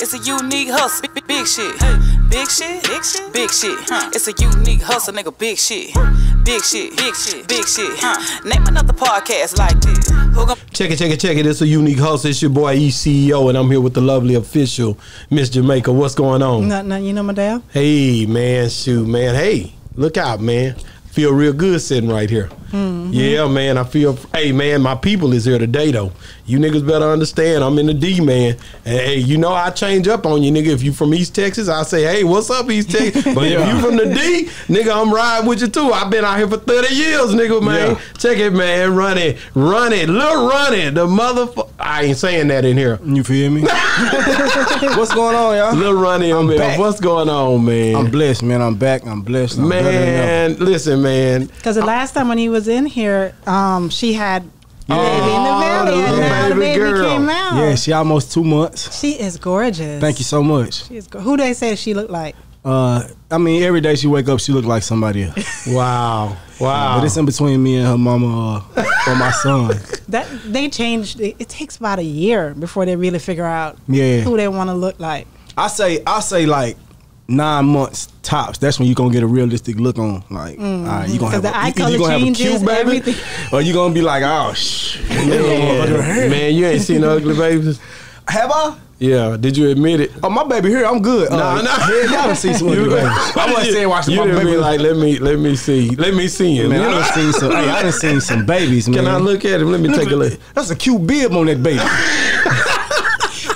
It's a unique hustle, big, big shit. Big shit, big shit, big shit. It's a unique hustle, nigga. Big shit, big shit, big shit, big shit. Name another podcast like this. Check it, check it, check it. It's a unique host. It's your boy ECEO, and I'm here with the lovely official, Miss Jamaica. What's going on? Nothing, nothing, you know, my dad. Hey, man, shoot, man. Hey, look out, man. Feel real good sitting right here. Mm-hmm. Yeah, man. I feel. Hey, man, my people is here today, though. You niggas better understand. I'm in the D, man. And hey, you know I change up on you, nigga. If you from East Texas, I say, hey, what's up, East Texas? But if you from the D, nigga, I'm riding with you too. I've been out here for 30 years, nigga, man. Yeah. Check it, man. Run it, run it, look, run it. The motherfucker. I ain't saying that in here. You feel me? What's going on, y'all? Lil Ronny, I'm man. back. What's going on, man? I'm blessed, man. I'm back. I'm blessed. I'm better than ever. man, listen, man. Because the last time when he was in here, um, she had Oh, baby in the the belly, and little now the baby baby girl. came out. Yeah, she almost two months. she is gorgeous. Thank you so much. She is go- Who they say she looked like? Uh, I mean, every day she wake up, she look like somebody else. Wow, wow. But it's in between me and her mama uh, or my son. That they changed. It, it takes about a year before they really figure out Yeah. who they want to look like. I say, I say like nine months tops. That's when you're gonna get a realistic look on. Like, all right, you gonna have. 'Cause the a, eye either color you gonna have a cute baby, everything. or you gonna be like, oh shh. man, man, you ain't seen ugly babies. Have I? Yeah, did you admit it? Oh, my baby here, I'm good. Nah, uh, nah. Hell, y'all done seen some ugly babies. I wasn't saying watching you my baby. be like, let me, let me see, let me see him. Man, You I know? done seen some. hey, I done seen some babies, man. Can I look at him? Let me take a look. That's a cute bib on that baby.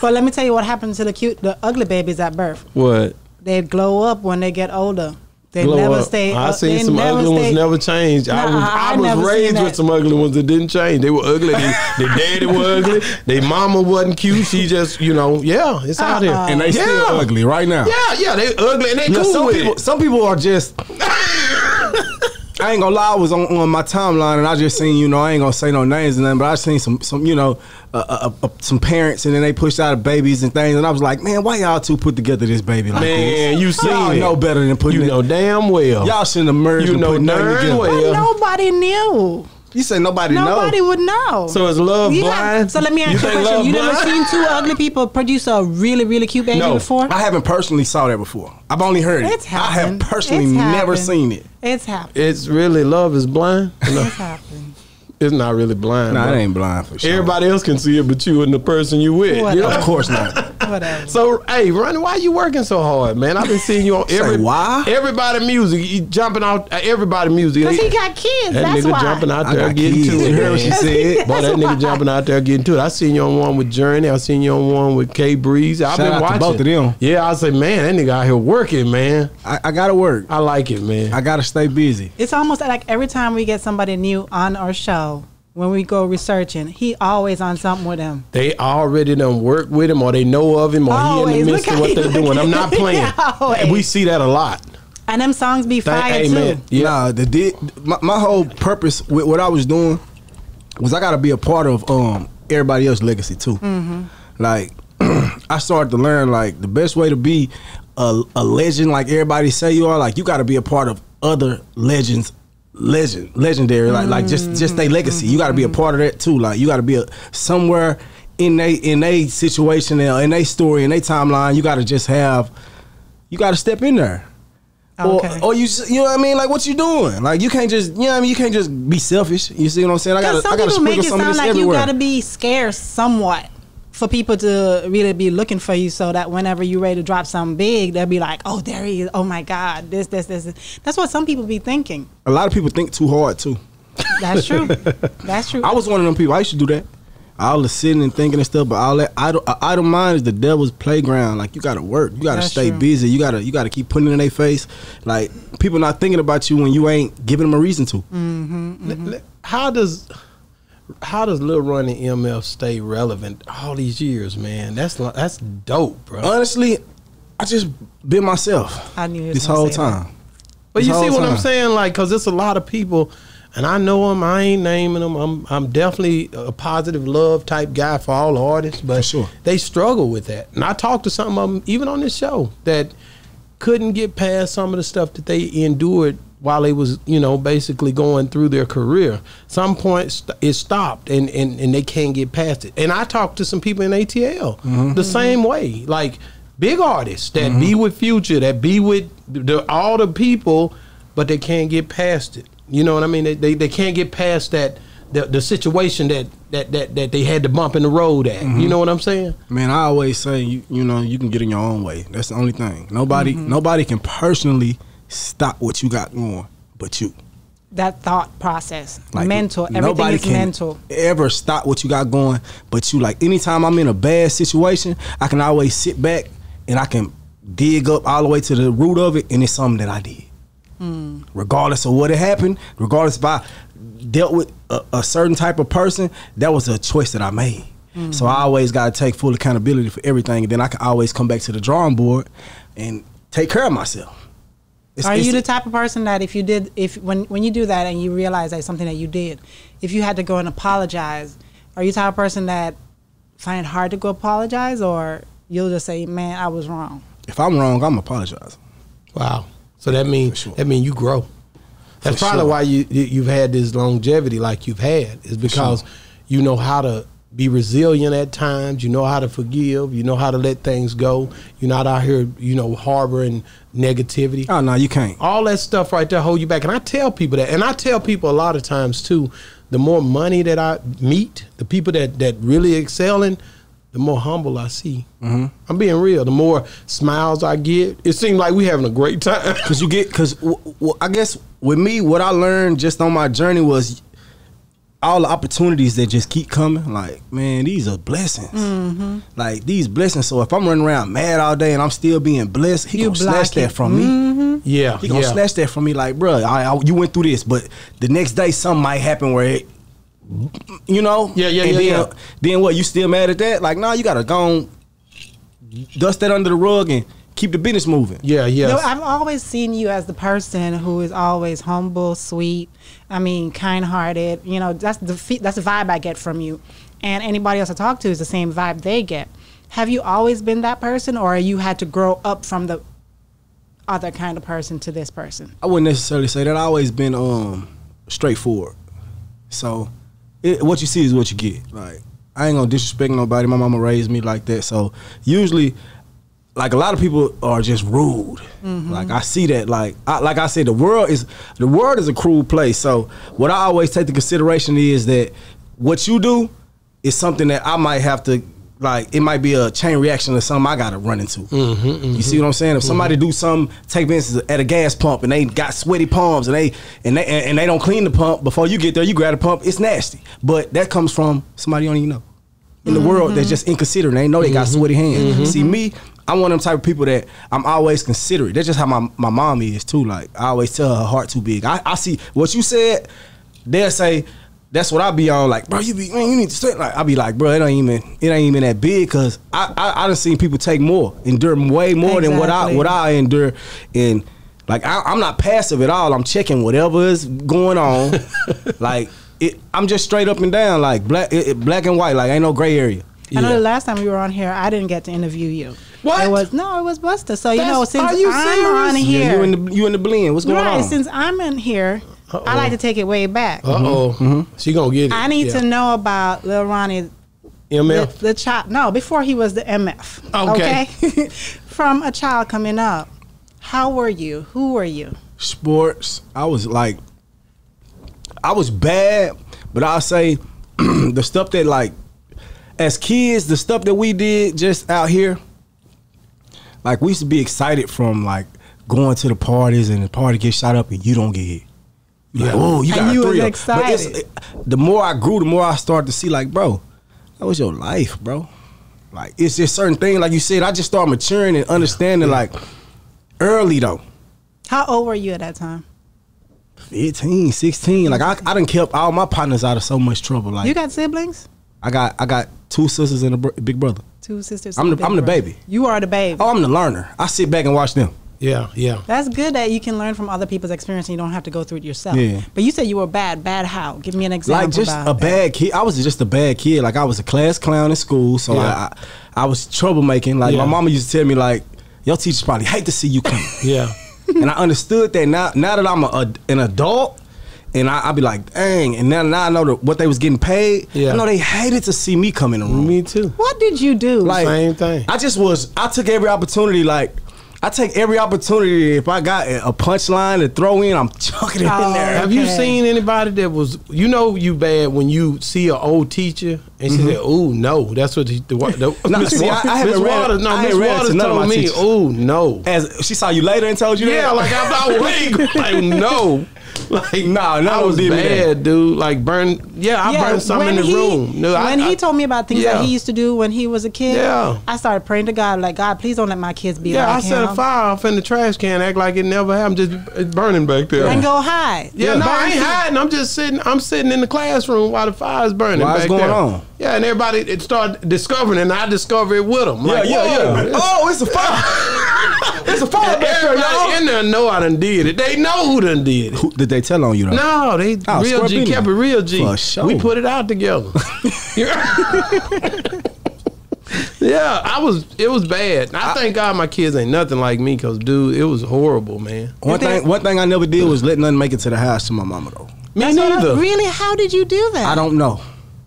But let me tell you what happened to the cute, the ugly babies at birth. What? They glow up when they get older. They Glow never up. stay. I uh, seen they some never ugly ones stay- never changed. I was, I I, was raised with some ugly ones that didn't change. They were ugly. They, their daddy was ugly. Their mama wasn't cute. She just, you know, yeah, it's out here. and they still ugly right now. Yeah, yeah, they ugly and they Yeah, cool some with people, it. some people are just. I ain't gonna lie, I was on, on my timeline and I just seen, you know, I ain't gonna say no names and nothing, but I seen some, some, you know, uh, uh, uh, some parents and then they pushed out of babies and things, and I was like, man, why y'all two put together this baby like Man, this? you seen y'all it. know better than putting You it. know damn well. y'all shouldn't have merged You and know put nothing darn together. well. But nobody knew. You say nobody, knows. Nobody know. would know. So is love Yeah. blind? So let me ask you, a question. You never seen two ugly people produce a really, really cute baby No. before? I haven't personally saw that before. I've only heard it. It's I have personally It's never happened. seen it. It's happened. It's really love is blind. No, It's happened. It's not really blind. Nah, it ain't blind for sure. Everybody else can see it, but you and the person you with. What? you know? of course not. Whatever. So hey, Ronny, why you working so hard, man? I've been seeing you on every why? everybody music. You jumping out uh, everybody music. Because They- he got kids. that That's nigga why. jumping out I there getting kids. to it. You heard what she said? Boy, that nigga jumping out there getting to it. I seen you on one with Journey. I seen you on one with K Breeze. I've Shout been out to watching both of them. Yeah, I say, man, that nigga out here working, man. I, I gotta work. I like it, man. I gotta stay busy. It's almost like every time we get somebody new on our show, when we go researching, he always on something with him. they already done work with him, or they know of him, or he in the midst of what they're doing. I'm not playing. Always. And we see that a lot. And them songs be Thank- fire too. man. Yeah. Nah, the di- my, my whole purpose with what I was doing was I gotta be a part of um everybody else's legacy too. Mm-hmm. Like I started to learn like the best way to be a, a legend, like everybody say you are, like you gotta be a part of other legends. Legend, legendary, like like just just their legacy. You got to be a Mm-hmm. part of that too. Like you got to be a somewhere in they in a situation in their story in their timeline. You got to just have, you got to step in there. Okay. Or, or you, you know what I mean? Like, what you doing? Like, you can't just, you know what I mean? You can't just be selfish. You see what I'm saying? I got Because to, I some got to people make it sound like everywhere. you got to be scarce somewhat for people to really be looking for you so that whenever you're ready to drop something big, they'll be like, oh, there he is. Oh, my God. This, this, this. this. That's what some people be thinking. a lot of people think too hard too. That's true. That's true. I was one of them people. I used to do that. All the sitting and thinking and stuff, but all that idle, uh, idle mind is the devil's playground. Like you got to work, you got to stay true. busy, you got to you got to keep putting it in their face. Like people not thinking about you when you ain't giving them a reason to. Mm. L- l- How does how does Lil Ronny MF stay relevant all these years, man? That's that's dope, bro. Honestly, I just been myself I knew he this whole say time. But This you see whole what I'm saying? Like, cause it's a lot of people, and I know them. I ain't naming them. I'm I'm definitely a positive love type guy for all artists, but sure. they struggle with that. And I talked to some of them even on this show that couldn't get past some of the stuff that they endured while they was you know basically going through their career. Some points it stopped and, and and they can't get past it. And I talked to some people in ATL mm-hmm. the same way, like big artists that be mm-hmm. with Future, that be with the, all the people, but they can't get past it. You know what I mean? They they, they can't get past that. The, the situation that, that, that, that they had to bump in the road at. You mm-hmm. know what I'm saying? Man, I always say you you know you can get in your own way. That's the only thing. Nobody Mm-hmm. nobody can personally stop what you got going, but you. That thought process, Like, mental, everything nobody is can mental. Ever stop what you got going, but you. Like anytime I'm in a bad situation, I can always sit back and I can dig up all the way to the root of it, and it's something that I did. Hmm. Regardless of what had happened, regardless if I dealt with a, a certain type of person, that was a choice that I made. Hmm. So I always got to take full accountability for everything, and then I can always come back to the drawing board and take care of myself. It's- Are it's- you the type of person that if you did, if when when you do that and you realize that's something that you did, if you had to go and apologize, are you the type of person that find it hard to go apologize, or you'll just say, "Man, I was wrong." if I'm wrong, I'm apologizing. Wow. So that means sure. that means you grow. That's For probably sure. why you you- you've had this longevity like you've had is because sure. you know how to be resilient at times. You know how to forgive. You know how to let things go. You're not out here you know harboring negativity. Oh no, you can't. All that stuff right there hold you back. And I tell people that, and I tell people a lot of times too. The more money that I meet, the people that that really excelling, the more humble I see. Mm-hmm. I'm being real. The more smiles I get, it seems like we having a great time. Cause you get, cause w- w- I guess with me, what I learned just on my journey was all the opportunities that just keep coming. Like, man, these are blessings. Mm-hmm. Like these blessings. So if I'm running around mad all day and I'm still being blessed, he You gonna snatch block it. that from me. Yeah, He gonna yeah. snatch that from me. Like, bro, I, I, you went through this, but the next day something might happen where it. You know, Yeah, yeah, and yeah, then, yeah. Then what? You still mad at that? Like, nah, you gotta go on, dust that under the rug and keep the business moving. Yeah, yeah. No, I've always seen you as the person who is always humble, sweet. I mean, kind-hearted. You know, that's the that's the vibe I get from you. And anybody else I talk to is the same vibe they get. Have you always been that person, or you had to grow up from the other kind of person to this person? I wouldn't necessarily say that. I always been um straightforward. So it, what you see is what you get. Like I ain't gonna disrespect nobody. My mama raised me like that. So usually, like a lot of people are just rude. Mm-hmm. Like I see that. Like I, like I said, the world is the world is a cruel place. So what I always take into consideration is that what you do is something that I might have to. Like it might be a chain reaction to something I gotta run into. Mm-hmm, mm-hmm. You see what I'm saying? If somebody do something, take for instance at a gas pump and they got sweaty palms and they and they and they don't clean the pump before you get there, you grab the pump, it's nasty. But that comes from somebody you don't even know in the world that's just inconsiderate. They know they got sweaty hands. See me, I'm one of them type of people that I'm always considerate. That's just how my, my mom is too. Like I always tell her her heart too big. I, I see what you said. They'll say that's what I be on. Like, bro, you be man, you need to stay. Like I be like, bro, it ain't even it ain't even that big because I I, I done seen people take more, endure way more than what I what I endure, and like I, I'm not passive at all. I'm checking whatever is going on. like it, I'm just straight up and down, like black it, it- black and white. Like ain't no gray area. I know the last time we were on here, I didn't get to interview you. What? It was no, it was Buster. So you That's- know, since you I'm on here, Yeah, you in the you in the blend. What's going right? on? Since I'm in here, I like to take it way back. Uh oh, she gonna get it. I need Yeah. to know about Lil Ronny, the, MF. the child. No, before he was the MF. Okay. okay? From a child coming up, how were you? Who were you? Sports. I was like, I was bad, but I'll say the stuff that like, as kids, the stuff that we did just out here, like we used to be excited from like going to the parties and the party gets shot up and you don't get hit. You like, Yeah. oh, you got a you was thrill. But excited. it- the more I grew, the more I started to see like, bro, that was your life, bro. Like it's just certain things, like you said, I just started maturing and understanding like early though. How old were you at that time? 15, 16. Like I, I done kept all my partners out of so much trouble. Like You got siblings? I got, I got two sisters and a br- big brother. Two sisters. I'm and the- big I'm the baby. You are the baby. Oh, I'm the learner. I sit back and watch them. Yeah, yeah. That's good that you can learn from other people's experience and you don't have to go through it yourself. Yeah. But you said you were bad. Bad how? Give me an example. Like just about a that. bad kid. I was just a bad kid. Like I was a class clown in school, so Yeah. I, I, I was troublemaking. Like Yeah. my mama used to tell me, like, your teachers probably hate to see you come. Yeah. and I understood that now. Now that I'm a, a- an adult, and I, I be like, dang. And now, now I know that what they was getting paid. Yeah. I know they hated to see me come in the room. Me too. What did you do? Like Same thing. I just was. I took every opportunity. Like I take every opportunity. If I got a punchline to throw in, I'm chucking it Oh. in there. Have you seen anybody that was you know you bad when you see an old teacher and she mm-hmm. said, "Oh no, that's what the, the, the No, Miss see, Waters, I haven't Miss read- Waters, no, I Miss ain't read it Waters to none told me, oh no, As she saw you later and told you yeah, that. like I'm not wait, like no, like Nah, none I of was did me that. bad, dude. Like burn, yeah, I burned something in the he, room. No, I- when I- he told me about things yeah. that he used to do when he was a kid, Yeah. I started praying to God, like God, please don't let my kids be yeah, I like set a fire off in the trash can, act like it never happened, just it's burning back there. and go hide. Yeah, no, I ain't hiding. I'm just sitting. I'm sitting in the classroom while the fire's burning. Why it's back going there. on? Yeah, and everybody it started discovering, and I discover it with them. yeah, Like, yeah, whoa, yeah. Oh, it's a fire. it's a fire back there, Everybody y'all. in there know I done did it. They know who done did it. Who, did they tell on you though? No, they Oh, real G Scorpion. kept it real G. For sure. We put it out together. yeah, I was. It was bad. I, thank God my kids ain't nothing like me, cause dude, it was horrible, man. One thing, one thing I never did was let nothing make it to the house to my mama though. Me That's what I- neither. really? How did you do that? I don't know.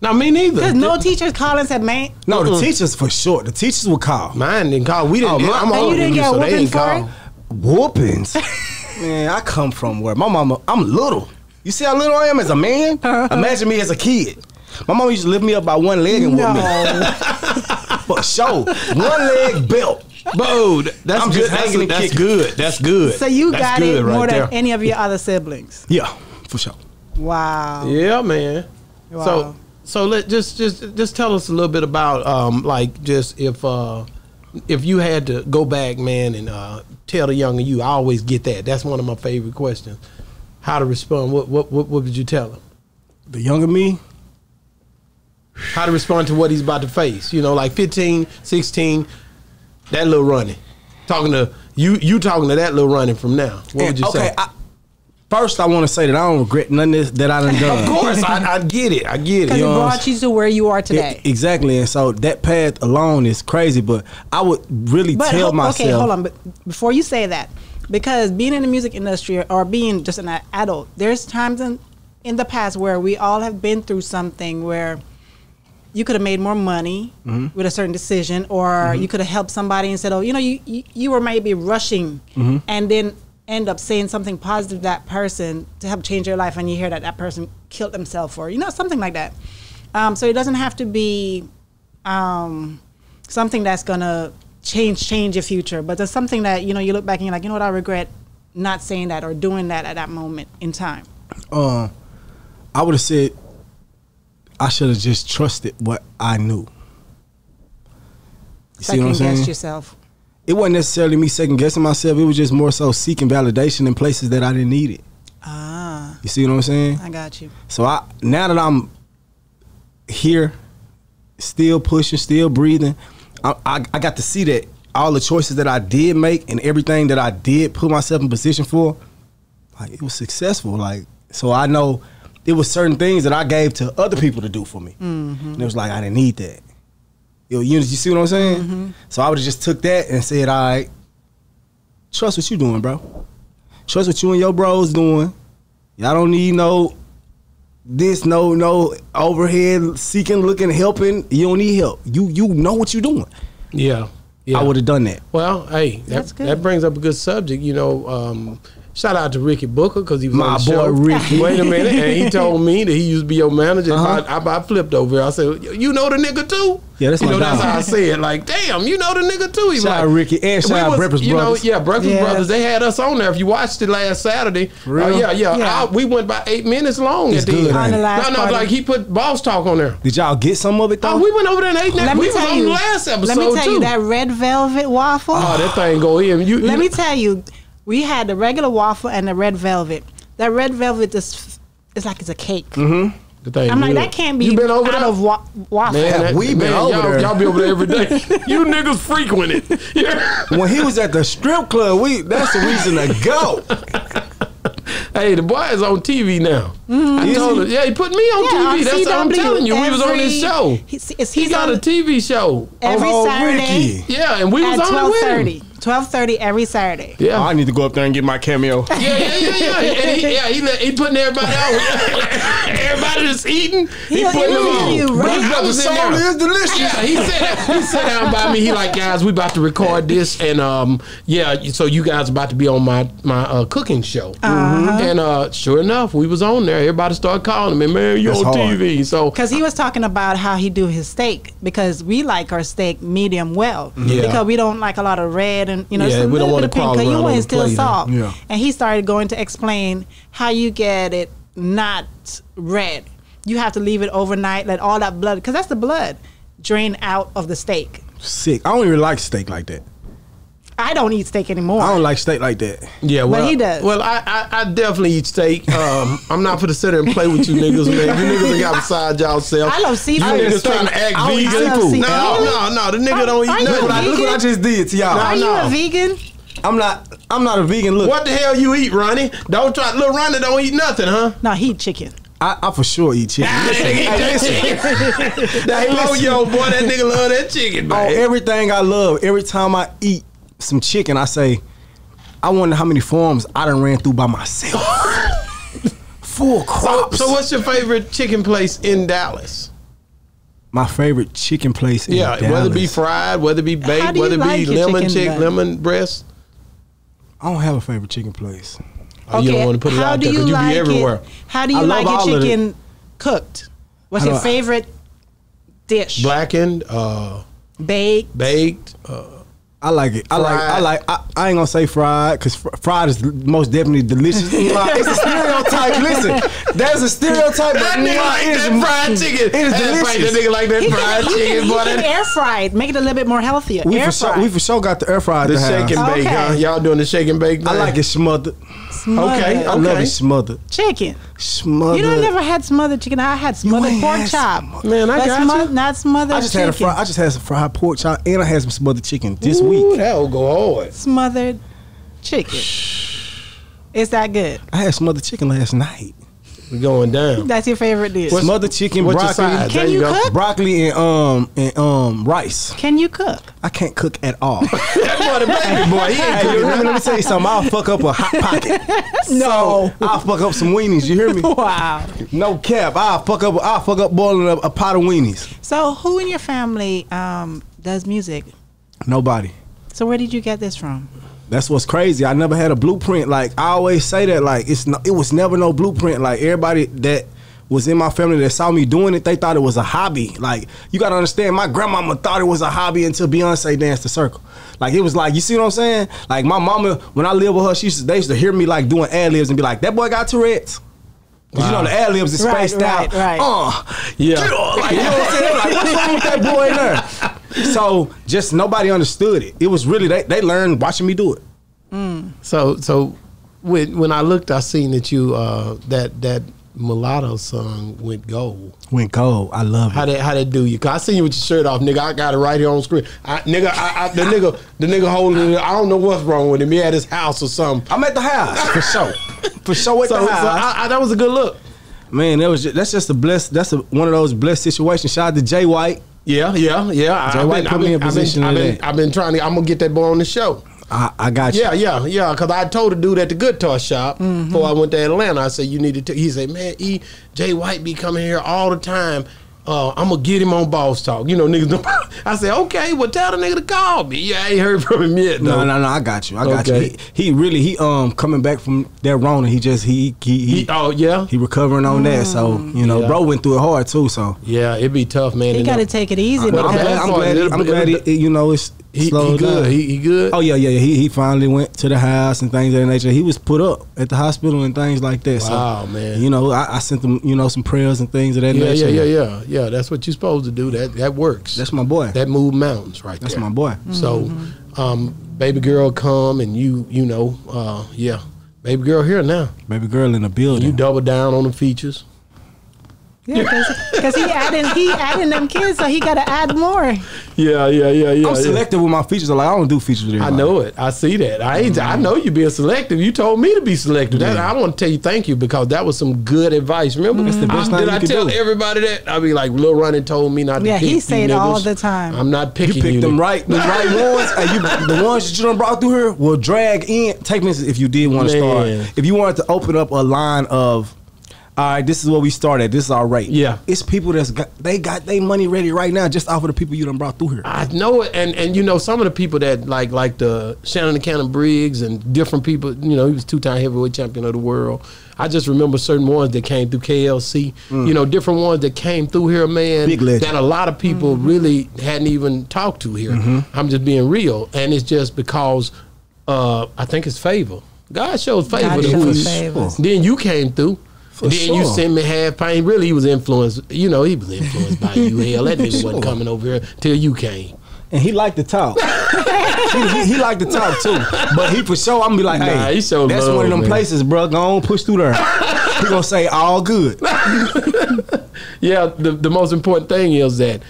No, me neither. Because no teachers called and said, man, No, the teachers for sure. The teachers would call. Mine didn't call. We didn't. Oh, my- I'm And you older didn't than get a so they whooping didn't for call. it? Whoopings. Man, I come from where my mama. I'm little. You see how little I am as a man? Uh-huh. Imagine me as a kid. My mama used to lift me up by one leg and whoop me. no. For sure. One leg belt. Bro, that's I'm good. just That's, hanging and that's good. That's good. So you That's got good it right more there. than any of your other siblings. Yeah, for sure. Wow. Yeah, man. Wow. So so let just just just tell us a little bit about um like just if uh if you had to go back, man, and uh tell the younger you, I always get that. That's one of my favorite questions. How to respond? What what what, what would you tell him? The younger me, How to respond to what he's about to face? You know, like 15, 16, that little Ronny. Talking to you, you talking to that little Ronny from now. What would you okay, say? I, first I want to say that I don't regret none of this that I done done. of course, I, I get it. I get it. Because You it know what I'm brought you to where you are today. E- exactly, and so that path alone is crazy. But I would really But tell ho- myself. okay, hold on. But before you say that, because being in the music industry or being just an adult, there's times in in the past where we all have been through something where you could have made more money Mm-hmm. with a certain decision, or you could have helped somebody and said, "Oh, you know, you you, you were maybe rushing, Mm-hmm. and then end up saying something positive to that person to help change their life, and you hear that that person killed themselves, or you know, something like that." Um, so it doesn't have to be um, something that's gonna change change your future, but there's something that you know you look back and you're like, you know what, I regret not saying that or doing that at that moment in time. um, I would have said I should have just trusted what I knew. You see what I'm Second guess saying? yourself. It wasn't necessarily me second guessing myself. It was just more so seeking validation in places that I didn't need it. Ah, You see what I'm saying? I got you. So I now that I'm here, still pushing, still breathing, I, I, I got to see that all the choices that I did make and everything that I did put myself in position for, like it was successful. Like so, I know it was certain things that I gave to other people to do for me, and it was like I didn't need that. Yo, you, you see what I'm saying? So I would have just took that and said, all right, trust what you're doing, bro. Trust what you and your bros doing. Y'all don't need no this, no, no overhead seeking, looking, helping. You don't need help. You you know what you're doing. yeah. Yeah. I would have done that. Well, hey, that, That's good. that brings up a good subject. You know, um, shout out to Ricky Booker because he was My on the boy show. Ricky. Wait a minute, and he told me that he used to be your manager. Uh-huh. I, I, I flipped over. I said, "You know the nigga too." Yeah, that's you my know that's how I said. Like, damn, you know the nigga too. He Shout like, out Ricky and shout out was- Breakfast you Brothers. Know, yeah, Breakfast Yes. Brothers. They had us on there. If you watched it last Saturday, real? uh, yeah, yeah, Yeah. I- we went by eight minutes long It's at the good, end. On the last no, no, party. like he put boss talk on there. Did y'all get some of it though? Oh, we went over there and ate that. Let we me was tell on you. the last episode let me tell too. you that red velvet waffle. Oh, that thing go in. You, Let me tell you, we had the regular waffle and the red velvet. That red velvet is it's like it's a cake. Mm-hmm. Thing I'm like good. that can't be You been over out there? of wa- waffle. Man, that, we been man, over y'all, there. y'all be over there every day. you niggas frequent it. Yeah. when he was at the strip club, we that's the reason to go. hey, the boy is on TV now. I Is told he? him. Yeah, he put me on Yeah, TV. That's what I'm telling you. We was on his show. He's, he's, He got on a TV show. every Saturday Ricky. Yeah, and we at was on it twelve with him. Thirty. twelve thirty every Saturday. Yeah. Oh, I need to go up there and get my cameo. Yeah, yeah, yeah, yeah. And he, yeah, he, let- he putting everybody out. everybody that's eating, he, He'll putting them on. you, right? His brother's in there. is delicious. Yeah, he said he sat down by me. He like, guys, we about to record this, and um, yeah, so you guys about to be on my my uh, cooking show, Uh-huh. and uh, sure enough, we was on there. Everybody started calling me, man, you That's on hard. TV. So Because he was talking about how he do his steak because we like our steak medium well Yeah. because we don't like a lot of red and you know Yeah, just a we don't little bit of pink crawl because you around want the it still plate, huh? soft. Yeah. And he started going to explain how you get it not red. You have to leave it overnight, let all that blood because that's the blood drain out of the steak. Sick. I don't even like steak like that. I don't eat steak anymore. I don't like steak like that. yeah, well, he does. Well, I, I I definitely eat steak. Um, I'm not for to sit there and play with you niggas, man. You niggas got beside y'all self. I love seafood. You seafood. niggas trying to act I don't eat vegan. No, no, no. The nigga don't eat nothing. Look what, I, look what I just did to y'all. Are you a vegan? I'm not. I'm not a vegan. Look, What the hell you eat, Ronny? Don't try. Little Ronny don't eat nothing, huh? No, he eat chicken. I, I for sure eat chicken. Hey, listen. That listen. yo boy, that nigga love that chicken, on man. everything I love, every time I eat some chicken, I say, I wonder how many forms I done ran through by myself. Full so, crops. so what's your favorite chicken place in Dallas? my favorite chicken place? In Yeah, whether it be fried, whether it be baked, whether it like be lemon chicken chick, done? lemon breast. I don't have a favorite chicken place. Oh, you don't want to put it how out there because you you like be everywhere. It, how do you I like love your chicken cooked? What's How your do I- favorite dish? Blackened, uh, Baked. baked. Uh, I like it. I like. I like. I, I ain't gonna say fried because fr- fried is most definitely delicious. It's a stereotype. Listen, there's a stereotype, that nigga mwah, like it is that fried chicken. It is That delicious. That nigga like that He fried can, he chicken, can, he can air fried, make it a little bit more healthier. We air for sure. fried. We for sure got the air fried. at the the house. shake and bake, Okay. huh? Y'all doing the shake and bake thing? I like it smothered. Smothered. Okay, I love Okay. it smothered. Chicken. Smothered. You don't never had smothered chicken. I had smothered ain't pork chop. smothered. Man, I But got smo- you. Not smothered I just chicken. had a fry, I just had some fried pork chop and I had some smothered chicken this Ooh, week. That'll go hard. smothered chicken. Is that good? I had smothered chicken last night. We going down. That's your favorite dish. What's- smothered chicken, what's your broccoli, side? Can There you go. cook? broccoli and um and um rice. Can you cook? I can't cook at all. That boy, the baby boy, he ain't hey, cooking. let, me, let me tell you something. I'll fuck up a hot pocket. No. I'll fuck up some weenies. You hear me? Wow. No cap. I'll fuck up. I'll fuck up boiling a, a pot of weenies. So, who in your family um, does music? Nobody. So, where did you get this from? That's what's crazy. I never had a blueprint. Like I always say that. Like it's no, it was never no blueprint. Like everybody that was in my family that saw me doing it, they thought it was a hobby. Like you gotta understand, my grandmama thought it was a hobby until Beyonce danced the circle. Like it was like you see what I'm saying? Like my mama, when I lived with her, she used to, they used to hear me like doing ad libs and be like, "That boy got Tourette's." 'Cause You know the ad libs is Right, spaced out. right, right. Uh, Yeah. like, you know what I'm saying? Like, what's wrong with that boy in there? So just nobody understood it. It was really they they learned watching me do it. So so when when I looked, I seen that you uh that that mulatto song went gold. Went gold. I love it. How that how that do you? Cause I seen you with your shirt off, nigga. I got it right here on screen. I, nigga, I, I, the nigga, the nigga holding it. I don't know what's wrong with him. He at his house or something. I'm at the house for sure. For sure at So, the so house. I, I, that was a good look. Man, that was just, that's just a blessed. That's a, one of those blessed situations. Shout out to Jay White. Yeah, yeah, yeah. Jay I've White been, put I've me been, in I've position been, I've been. I've been trying to. I'm gonna get that boy on the show. I, I got you. Yeah, yeah, yeah. Because I told a dude at the guitar shop Mm-hmm. before I went to Atlanta. I said you need to. T-. He said, "Man, E Jay White be coming here all the time. Uh, I'm gonna get him on Boss Talk. You know, niggas. Don't, I said, okay, well, tell the nigga to call me. Yeah, I ain't heard from him yet. No, though. no, no. I got you. I got Okay. you. He, he really he um coming back from that Rona. He just he he he, He, oh yeah, he recovering on that. So you know, Yeah. bro went through it hard too. So yeah. It'd be tough, man. You to got know. to take it easy. Well, I'm because- glad. I'm It'll- glad. I'm it'll- glad. He, you know, it's He, he good. down. He, he good. Oh yeah, yeah, yeah. He he finally went to the house and things of that nature. He was put up at the hospital and things like that. Wow, so, man. You know, I, I sent them, you know, some prayers and things of that yeah, nature. yeah, yeah, yeah, yeah. That's what you're supposed to do. That that works. That's my boy. that move mountains right That's there. my boy. So, um, baby girl come and you you know uh, yeah, baby girl here now. Baby girl in the building. You double down on the features. Yeah, because he adding he adding them kids, so he got to add more. Yeah, yeah, yeah, yeah. I'm yeah. selective with my features. Like I don't do features with I know it. I see that. I ain't. I know you being selective. You told me to be selective. That, Yeah. I want to tell you thank you because that was some good advice. Remember, mm-hmm. That's the best I, thing did I tell do. everybody that? I be like, Lil Ronny told me not to. Yeah, pick he you say it all the time. I'm not picking You picking picked them right, the right ones, and you the ones that you done brought through here will drag in. Take me if you did want to start. If you wanted to open up a line of, all right, this is what we started. This is our rate. Yeah. it's people that's got they got their money ready right now just off of the people you done brought through here. I know it, and and you know some of the people that like like the Shannon Cannon Briggs and different people. You know, he was two time heavyweight champion of the world. I just remember certain ones that came through KLC. You know, different ones that came through here, man. Mm. Big legend. that a lot of people really hadn't even talked to here. Mm-hmm. I'm just being real, and it's just because uh, I think it's favor. God shows favor God to who shows favors. Then you came through. For then you sure. sent me half pain. Really, he was influenced. You know, he was influenced by you. Hell, that nigga Sure. wasn't coming over here till you came. and he liked to talk. he, he, he liked to talk too, but he for sure I'm gonna be like, hey, Nah, he showed that's love, one of them man. places, bro. Go on, push through there. he gonna say all good. Yeah, the, the most important thing is that,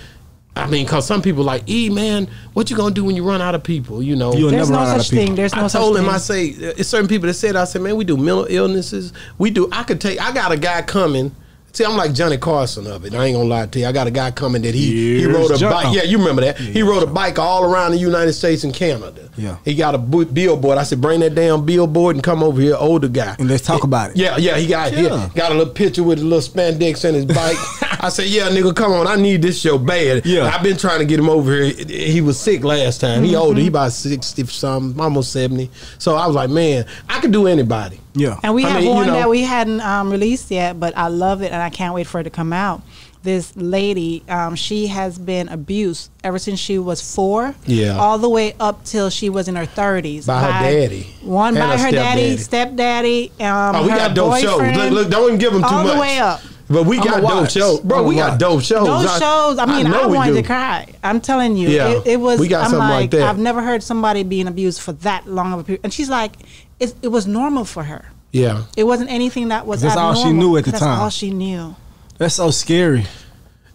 I mean, because some people like, E, man, what you going to do when you run out of people? You know, You'll There's never no run out such of thing. There's no I such told him, thing. I say, uh, it's certain people that said, I said, man, we do mental illnesses. We do, I could take, I got a guy coming. See, I'm like Johnny Carson of it. I ain't gonna lie to you. I got a guy coming that he he rode a John- bike. Yeah, you remember that? he rode a bike all around the United States and Canada. Yeah. he got a billboard. I said, bring that damn billboard and come over here, older guy. And let's talk about it. Yeah, yeah, he got Yeah. got a little picture with a little spandex in his bike. I said, "Yeah, nigga, come on, I need this show bad." Yeah. I've been trying to get him over here. He was sick last time. He mm-hmm. older, he about sixty something, almost seventy. So I was like, "Man, I could do anybody." Yeah. And we I have mean, you one know- that we hadn't um, released yet, but I love it and I can't wait for it to come out. This lady, um, she has been abused ever since she was four, Yeah. all the way up till she was in her thirties By her daddy. One And by her her daddy, stepdaddy. stepdaddy. Um, Oh, we her got dope shows. Look, look, don't even give them too all much. the way up. But we got dope shows, bro. I'ma we got dope shows. Those shows, I mean, I, know we wanted to cry. I'm telling you, Yeah. it, it was. We got I'm something like like, that. I've never heard somebody being abused for that long of a period. And she's like, it, it was normal for her. Yeah, It wasn't anything that was. That's all she knew at the time. That's time. all she knew. That's so scary.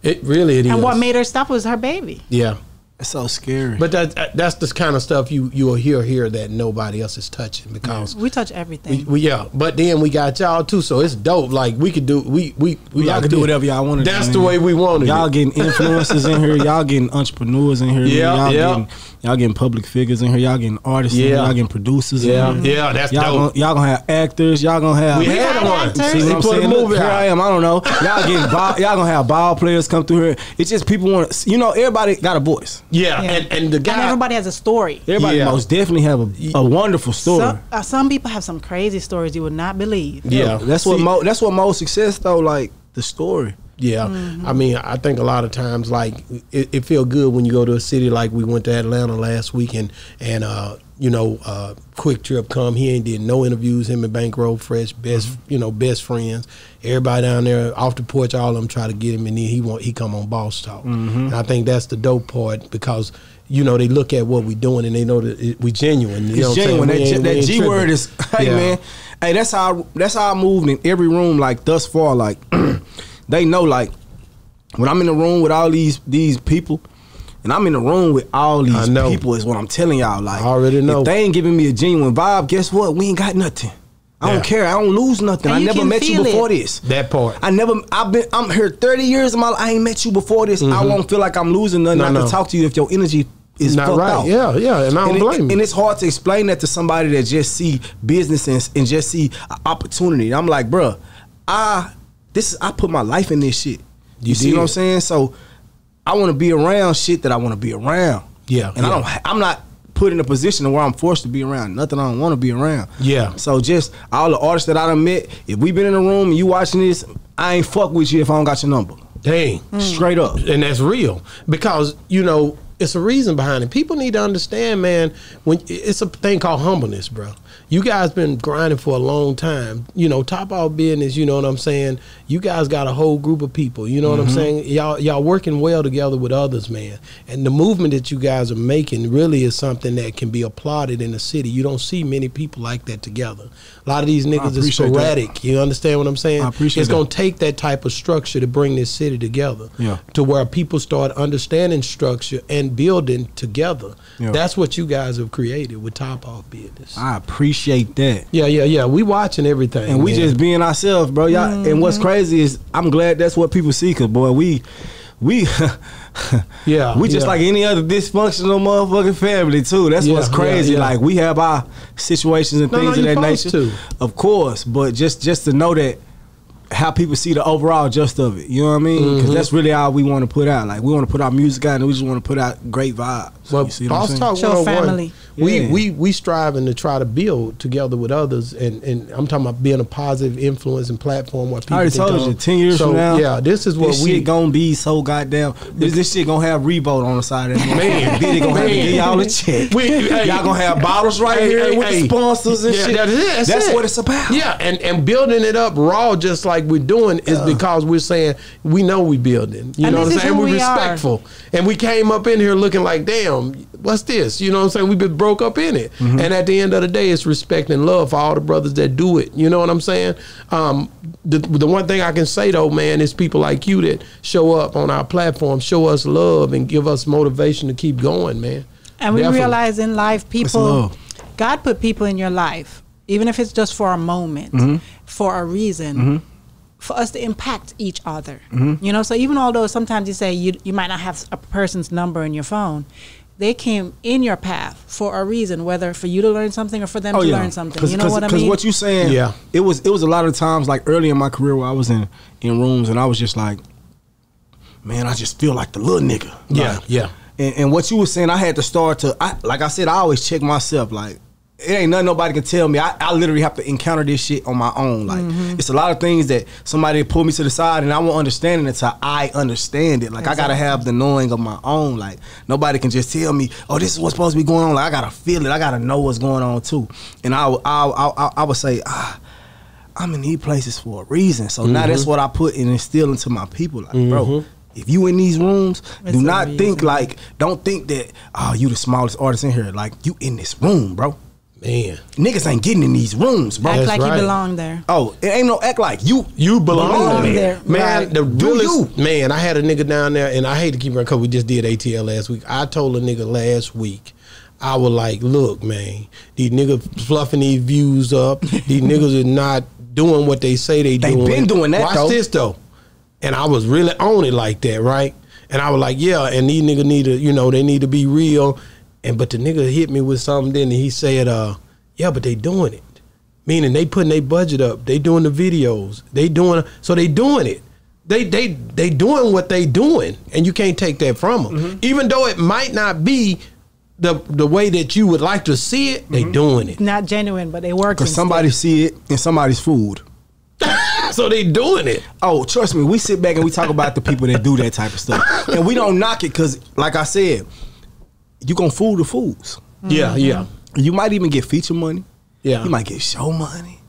it really it is. And what made her stop was her baby. Yeah. That's so scary. But that uh, that's the kind of stuff you you will hear here that nobody else is touching because We touch everything. we yeah. But then we got y'all too, so it's dope. Like we could do we we we y'all like can do this. whatever y'all want to do. That's man. the way we want it. Y'all getting influencers in here. Y'all getting entrepreneurs in here. Yeah, y'all yeah. Getting, y'all getting public figures in here. Y'all getting artists in here. Yeah. Y'all getting producers Yeah, in here. yeah, that's y'all dope. Gonna, y'all gonna have actors. Y'all gonna have. We We had had one. actors. See They what I'm put a saying? Look, here. I am. I don't know. Y'all getting ball, y'all gonna have ball players come through here. It's just people want to. You know, everybody got a voice. Yeah, Yeah. and and the and guy. everybody has a story. Everybody Yeah. most definitely have a, a wonderful story. Some, uh, some people have some crazy stories you would not believe. yeah, that's what mo, that's what most success though. Like the story. Yeah, Mm-hmm. I mean, I think a lot of times, like it, it feel good when you go to a city like we went to Atlanta last week, and and uh, you know, uh, Quick Trip come. He ain't did no interviews. Him and Bankroll Fresh, best Mm-hmm. you know, best friends. Everybody down there off the porch, all of them try to get him, and then he want he come on Boss Talk. Mm-hmm. And I think that's the dope part because. You know they look at what we doing and they know that it, we genuine. You know It's what I'm saying? genuine. That, G- that G word is, hey Yeah. man, hey that's how that's how I moved in every room. Like thus far, like they know like when I'm in the room with all these these people, and I'm in the room with all these people is what I'm telling y'all. Like I already know. if they ain't giving me a genuine vibe, guess what? We ain't got nothing. I Yeah. don't care. I don't lose nothing. And I never met you feel it. before this. That part. I never. I've been. I'm here 30 years of my life. I ain't met you before this. I won't feel like I'm losing nothing. Mm-hmm. No, not no. to talk to you if your energy is Not fucked right. out. Yeah, yeah, and I don't and, it- blame you. and it's hard to explain that to somebody that just see business and, and just see a opportunity. I'm like, bruh, I this is I put my life in this shit. You, You see what I'm saying? So I want to be around shit that I want to be around. Yeah, and I don't. I'm not put in a position where I'm forced to be around nothing I don't want to be around. Yeah. So just all the artists that I done met, if we been in a room and you watching this, I ain't fuck with you if I don't got your number. Dang. Mm. Straight up. and that's real because you know it's a reason behind it. People need to understand, man. When it's a thing called humbleness, bro. You guys been grinding for a long time. You know, top off business. You know what I'm saying. You guys got a whole group of people. You know what I'm mm-hmm. saying. Y'all y'all working well together with others, man. And the movement that you guys are making really is something that can be applauded in the city. You don't see many people like that together. A lot of these niggas are appreciate that. sporadic. You understand what I'm saying? I appreciate It's that. gonna take that type of structure to bring this city together. Yeah. To where people start understanding structure and building together. Yeah. That's what you guys have created with Top Off Business. I appreciate that. Yeah, yeah, yeah. We watching everything, and we just being ourselves, bro. Y'all, and what's mm-hmm. crazy is I'm glad that's what people see, cause boy, we, we, Yeah, we just yeah. like any other dysfunctional motherfucking family too. That's Yeah, what's crazy. yeah. Like we have our situations and No, things no, of that nature, to. of course. But just just to know that how people see the overall just of it, you know what I mean? Because Mhm. that's really all we want to put out. Like we want to put our music out, and we just want to put out great vibes. Well, you see I'm Boss? Talk Show 101, family. We, Yeah. we we striving to try to build together with others, and, and I'm talking about being a positive influence and platform where people. I already told come. you, ten years so, from now, yeah, this is what this we shit gonna be so goddamn. This, this shit gonna have Revolt on the side of that Man. Then they gonna have to Man. give y'all a check. We- hey. y'all gonna have bottles right Hey, here hey, with hey. the sponsors and Yeah, shit. that's it, that's it. what it's about. Yeah, and, and building it up raw, just like we're doing, is because we're saying we know we building. You And know what I'm saying? We're we are. respectful, and we came up in here looking like, damn, what's this? You know what I'm saying? We've been broke up in it, Mm-hmm. and at the end of the day, it's respect and love for all the brothers that do it. You know what I'm saying? Um, the the one thing I can say though, man, is people like you that show up on our platform, show us love, and give us motivation to keep going, man. And we Definitely. realize in life, people. God put people in your life, even if it's just for a moment, Mm-hmm. for a reason, for us to impact each other. Mm-hmm. You know, so even although sometimes you say you, you might not have a person's number in your phone, they came in your path for a reason, whether for you to learn something or for them oh, to learn something. You know what I mean? Because what you saying, Yeah. it was it was a lot of times like early in my career where I was in in rooms and I was just like, man, I just feel like the little nigga. Yeah, Like, yeah. And, and what you were saying, I had to start to, I, like I said, I always check myself. Like, it ain't nothing nobody can tell me. I, I literally have to encounter this shit on my own. Like, Mm-hmm. it's a lot of things that somebody pull me to the side and I won't understand it until I understand it. Like, I gotta have the knowing of my own. Like, nobody can just tell me, oh, this is what's supposed to be going on. Like, I gotta feel it. I gotta know what's going on too. And I, would- I, I, I, would say, ah, I'm in these places for a reason. So now Mm-hmm. that's what I put and instill into my people. Like, bro, if you in these rooms, do not think like, don't think that, oh, you the smallest artist in here. Like, you in this room, bro. Man, Niggas ain't getting in these rooms, bro. Act That's like right. you belong there. Oh, it ain't no act like you. You belong, Belong there. there. Man, Right. the Do realest, you. man, I had a nigga down there, and I hate to keep running because we just did ATL last week. I told a nigga last week, I was like, look, man, these niggas fluffing these views up. these niggas are not doing what they say they, doing." They doing. been doing that, Watch though. this, though. And I was really on it like that, right? And I was like, yeah, and these niggas need to, you know, they need to be real. And but the nigga hit me with something then and he said, uh, yeah, but they doing it. Meaning they putting their budget up. They doing the videos. They doing so they doing it. They they they doing what they doing, and you can't take that from them. Mm-hmm. Even though it might not be the the way that you would like to see it, they Mm-hmm. doing it. Not genuine, but they work. Because somebody see it in somebody's food. So they doing it. Oh, trust me, we sit back and we talk about the people that do that type of stuff. And we don't knock it because, like I said, you gonna fool the fools. Yeah, yeah, You might even get feature money. yeah. You might get show money.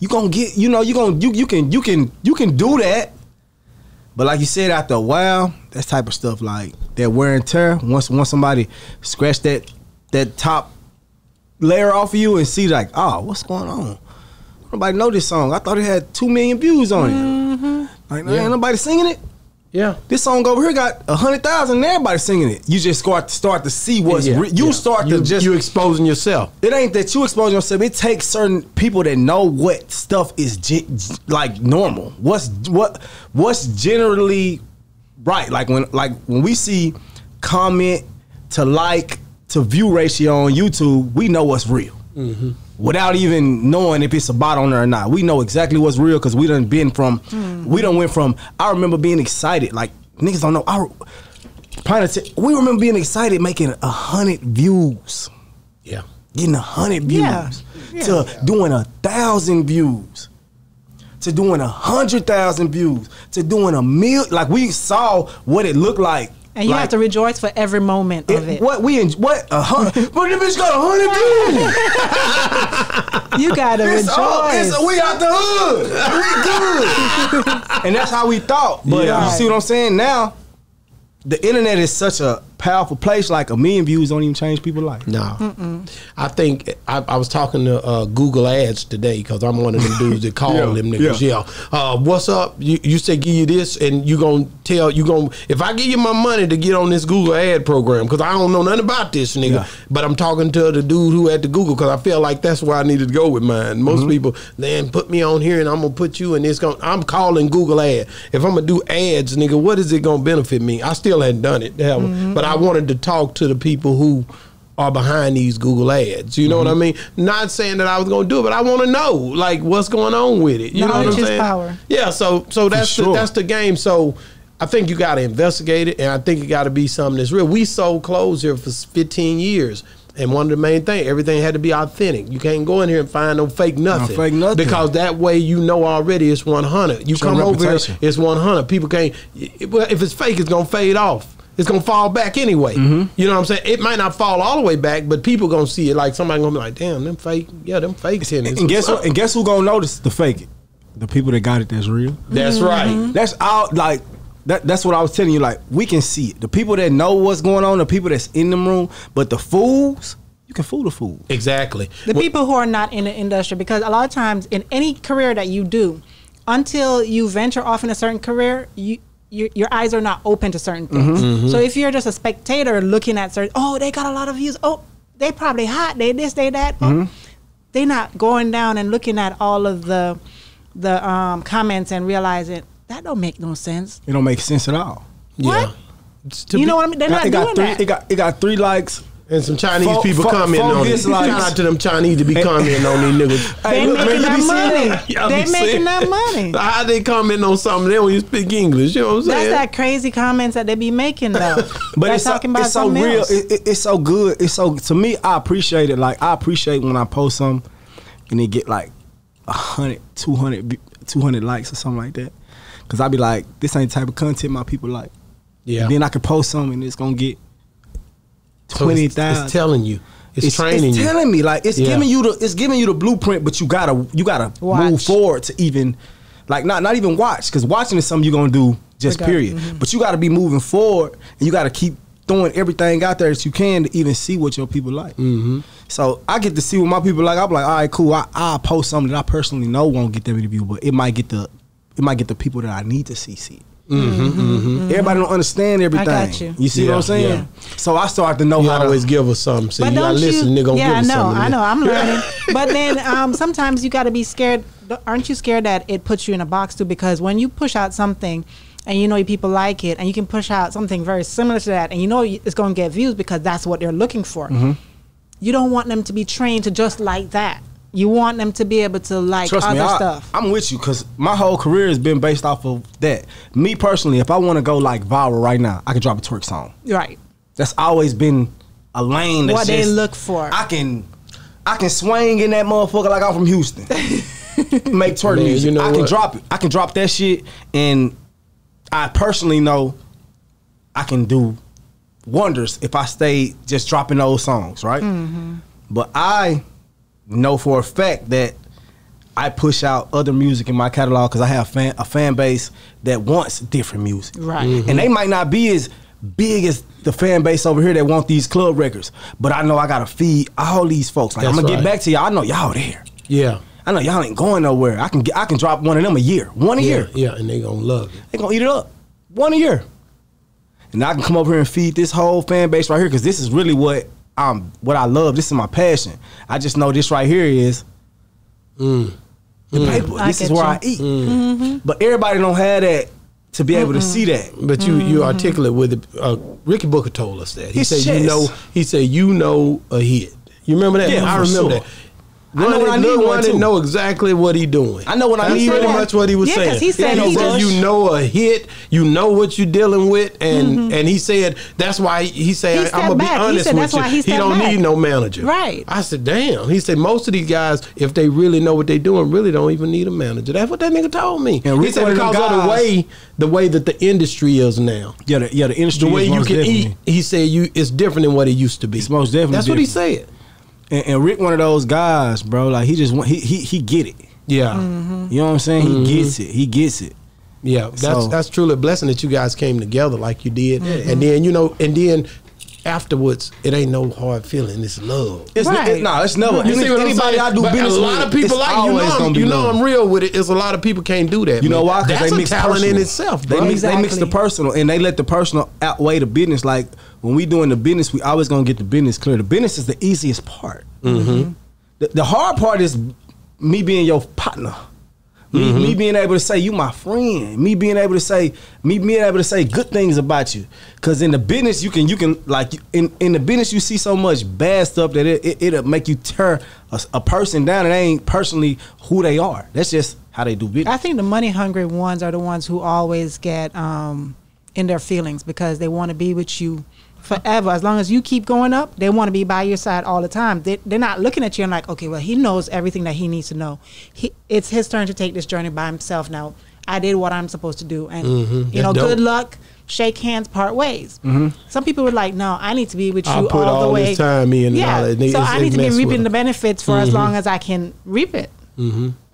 You gonna get, you know, you gonna you you can you can you can do that. But like you said, after a while, that type of stuff like that wear and tear. Once once somebody scratch that that top layer off of you and see like, oh, what's going on? Nobody know this song. I thought it had two million views on it. Mm-hmm. Like, Yeah. ain't nobody singing it. Yeah. This song over here got a hundred thousand. and Everybody singing it. You just start start to see what's Yeah, you yeah. start you, to just you exposing yourself. it ain't that you exposing yourself. It takes certain people that know what stuff is like normal. What's what what's generally right. Like when like when we see comment to like to view ratio on YouTube, we know what's real. Mm-hmm. Without even knowing if it's a bot on there or not, we know exactly what's real because we done been from, hmm. we done went from. I remember being excited, like niggas don't know. I, Pine we remember being excited making a hundred views Yeah. getting a hundred views Yeah. to doing a thousand views to doing a hundred thousand views to doing a mil like we saw what it looked like And you Like- have to rejoice for every moment of It- it. what we en- what a hundred? but the bitch got a hundred views. You gotta It's rejoice. It's, we out the hood. We good. and that's how we thought. But Yeah. you see what I'm saying? Now, the internet is such a powerful place. Like a million views don't even change people's life. No, I think I, I was talking to uh, Google Ads today because I'm one of them dudes that call Yeah, them niggas. yeah. Yeah, uh, what's up? You, you say give you this, and you gonna tell you gonna if I give you my money to get on this Google Ad program because I don't know nothing about this nigga, Yeah. but I'm talking to the dude who at the Google because I feel like that's where I needed to go with mine. Most Mm-hmm. people then put me on here and I'm gonna put you in this. Gonna, I'm calling Google Ad. If I'm gonna do ads, nigga, what is it gonna benefit me? I still hadn't done it, hell, Mm-hmm. but I wanted to talk to the people who are behind these Google ads. You know what I Mm-hmm. mean? Not saying that I was going to do it, but I want to know like what's going on with it. You know what I'm saying? power. Yeah. So so that's the, that's the game. So. I think you got to investigate it, and I think it got to be something that's real. We sold clothes here for 15 years, and one of the main things, everything had to be authentic. You can't go in here and find no fake nothing, fake nothing. because that way you know already it's 100. You come over here, it's 100. People can't. Well, if it's fake, it's gonna fade off. It's gonna fall back anyway. Mm-hmm. You know what I'm saying? It might not fall all the way back, but people gonna see it. Like somebody gonna be like, "Damn, them fake. Yeah, them fakes in it." And guess what? And guess who gonna notice the fake? The people that got it that's real. That's right. That's all. like that, that's what I was telling you. Like we can see it. The people that know what's going on, the people that's in the room, but the fools, you can fool the fool. Exactly. the Well, people who are not in the industry because a lot of times in any career that you do until you venture off in a certain career you your, your eyes are not open to certain things Mm-hmm. so if you're just a spectator looking at certain oh they got a lot of views oh they probably hot they this they that oh, Mm-hmm. they not going down and looking at all of the the um, comments and realizing that don't make no sense It don't make sense at all. yeah. what? To you know what I mean? They're not it got doing three. that. It got it got three likes. And some Chinese Fo- people fo- commenting fo- on it. dislikes. Shout out to them Chinese to be commenting on these niggas. they Hey, look, making man, that money. that? They making saying- that money. How they comment on something? They don't even speak English. You know what I'm saying? That's that crazy comments that they be making though. But They're it's so, talking about it's so real. It, it- it's so good. It's so to me. I appreciate it. Like I appreciate when I post something and it get like 100, 200, 200 likes or something like that. Cause I be like, this ain't the type of content my people like. yeah. Then I can post something and it's gonna get So twenty it's, it's telling you. It's, it's, training it's you. telling me like it's Yeah. giving you the it's giving you the blueprint, but you gotta you gotta Watch. move forward to even like not not even watch because watching is something you're gonna do just Okay. period. Mhm. But you gotta be moving forward and you gotta keep throwing everything out there that you can to even see what your people like. Mm-hmm. So I get to see what my people like. I'm like, all right, cool. I I post something that I personally know won't get that many views, but it might get the it might get the people that I need to see see. it. Everybody don't understand everything. got you. see Yeah, what I'm saying? yeah. So I start to know You how to always give us something. So But you gotta don't listen. you? They're gonna yeah, give I us know. I know, I'm learning. but then um, sometimes you got to be scared. Aren't you scared that it puts you in a box too? Because when you push out something, and you know people like it, and you can push out something very similar to that, and you know it's going to get views because that's what they're looking for. Mm-hmm. You don't want them to be trained to just like that. You want them to be able to like Trust other me, I, stuff. I'm with you because my whole career has been based off of that. Me personally, if I want to go like viral right now, I can drop a twerk song. right. That's always been a lane. That's What they just- look for. I can, I can swing in that motherfucker like I'm from Houston. Make twerk Man, music. you know I can drop it. I can drop that shit, and I personally know I can do wonders if I stay just dropping those songs, right? Mm-hmm. But I know for a fact that I push out other music in my catalog because I have fan, a fan base that wants different music, Right. Mm-hmm. And they might not be as big as the fan base over here that want these club records, but I know I gotta feed all these folks. Like I'm That's gonna right. get back to y'all. I know y'all there. Yeah. I know y'all ain't going nowhere. I can get, I can drop one of them a year, one a Yeah. year. Yeah. And they gonna love it. They gonna eat it up, one a year. And I can come over here and feed this whole fan base right here because this is really what I'm, what I love. This is my passion. I just know this right here is mm. the mm. paper. I this is where you. I eat. Mm. Mm-hmm. But everybody don't have that to be able to see that. But you you mm-hmm. articulate with it. Uh, Ricky Booker told us that he It's said chess. you know he said you know a hit. You remember that? Yeah, I remember sure. that. I know Run when I need one, Wayne too. know exactly what he doing. I know what I That's need pretty one. much what he was Yeah, 'cause saying. he said you he know, just- you know a hit, you know what you're dealing with, and Mm-hmm. and he said that's why he said He I'm gonna be back. He honest said with that's you. why he he don't back. need no manager. Right. I said, damn. He said most of these guys, if they really know what they're doing, really don't even need a manager. That's what that nigga told me. And he said one of them because of the way the way that the industry is now. Yeah, the, yeah, the industry. The way is you most can definitely- eat, he said you it's different than what it used to be. It's most definitely That's what he said. And, and Rick, one of those guys, bro. Like he just want he he he get it. Yeah. Mm-hmm. You know what I'm saying? Mm-hmm. He gets it. He gets it. Yeah, that's So- that's truly a blessing that you guys came together like you did, Mm-hmm. and then you know, and then afterwards, it ain't no hard feeling. It's love. It's Right. it, no, it's never. You see what I'm anybody saying? I do But business a with, lot of people it's like you know, I'm, gonna be you know love. I'm real with it. It's a lot of people can't do that. You know why? Because they mix talent personal. in itself. They bro. mix, they mix the personal and they let the personal outweigh the business. Like when we doing the business, we always gonna get the business clear. The business is the easiest part. Mm-hmm. The, the hard part is me being your partner. Me, Mm-hmm. me being able to say you my friend. Me being able to say me being able to say good things about you. Cause in the business you can you can like in in the business you see so much bad stuff that it, it it'll make you tear a, a person down. It ain't personally who they are. That's just how they do business. I think the money hungry ones are the ones who always get um, in their feelings because they want to be with you forever. As long as you keep going up, they want to be by your side all the time. They, they're not looking at you and like, okay, well, he knows everything that he needs to know. He, it's his turn to take this journey by himself now. I did what I'm supposed to do, and mm-hmm. you know, dope. good luck. Shake hands, part ways. Mm-hmm. Some people were like, "No, I need to be with you I put all, the all way." this time in and yeah, all that. so It's- I need to be mess reaping the benefits for as mm-hmm. long as I can reap it.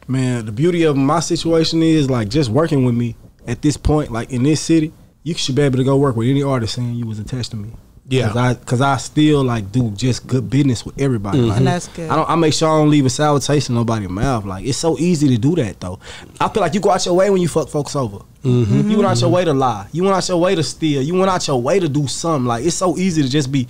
Man, the beauty of my situation is like just working with me at this point, like in this city, you should be able to go work with any artist saying you was attached to me. Yeah. cause I, cause I still like do just good business with everybody. Mm-hmm. Like, And that's good. I don't. I make sure I don't leave a sour taste in nobody's mouth. Like it's so easy to do that though. I feel like you go out your way when you fuck folks over. Mm-hmm. You went out your mm-hmm. way to lie. You went out your way to steal. You went out your way to do something. Like it's so easy to just be.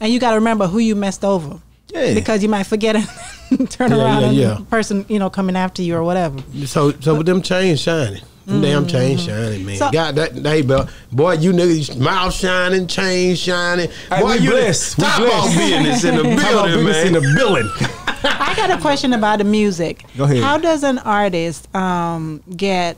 And you got to remember who you messed over. Yeah. Because you might forget it, turn Yeah, around yeah, and yeah. the person, you know, coming after you or whatever. So, so with them chains shining. Them damn chains shining, man. So- God, that hey, bro, boy, you niggas mouth shining, chains shining. Hey, boy, we you blessed. We top blessed. off business in the Talk building, man. in the building. I got a question about the music. Go ahead. How does an artist um, get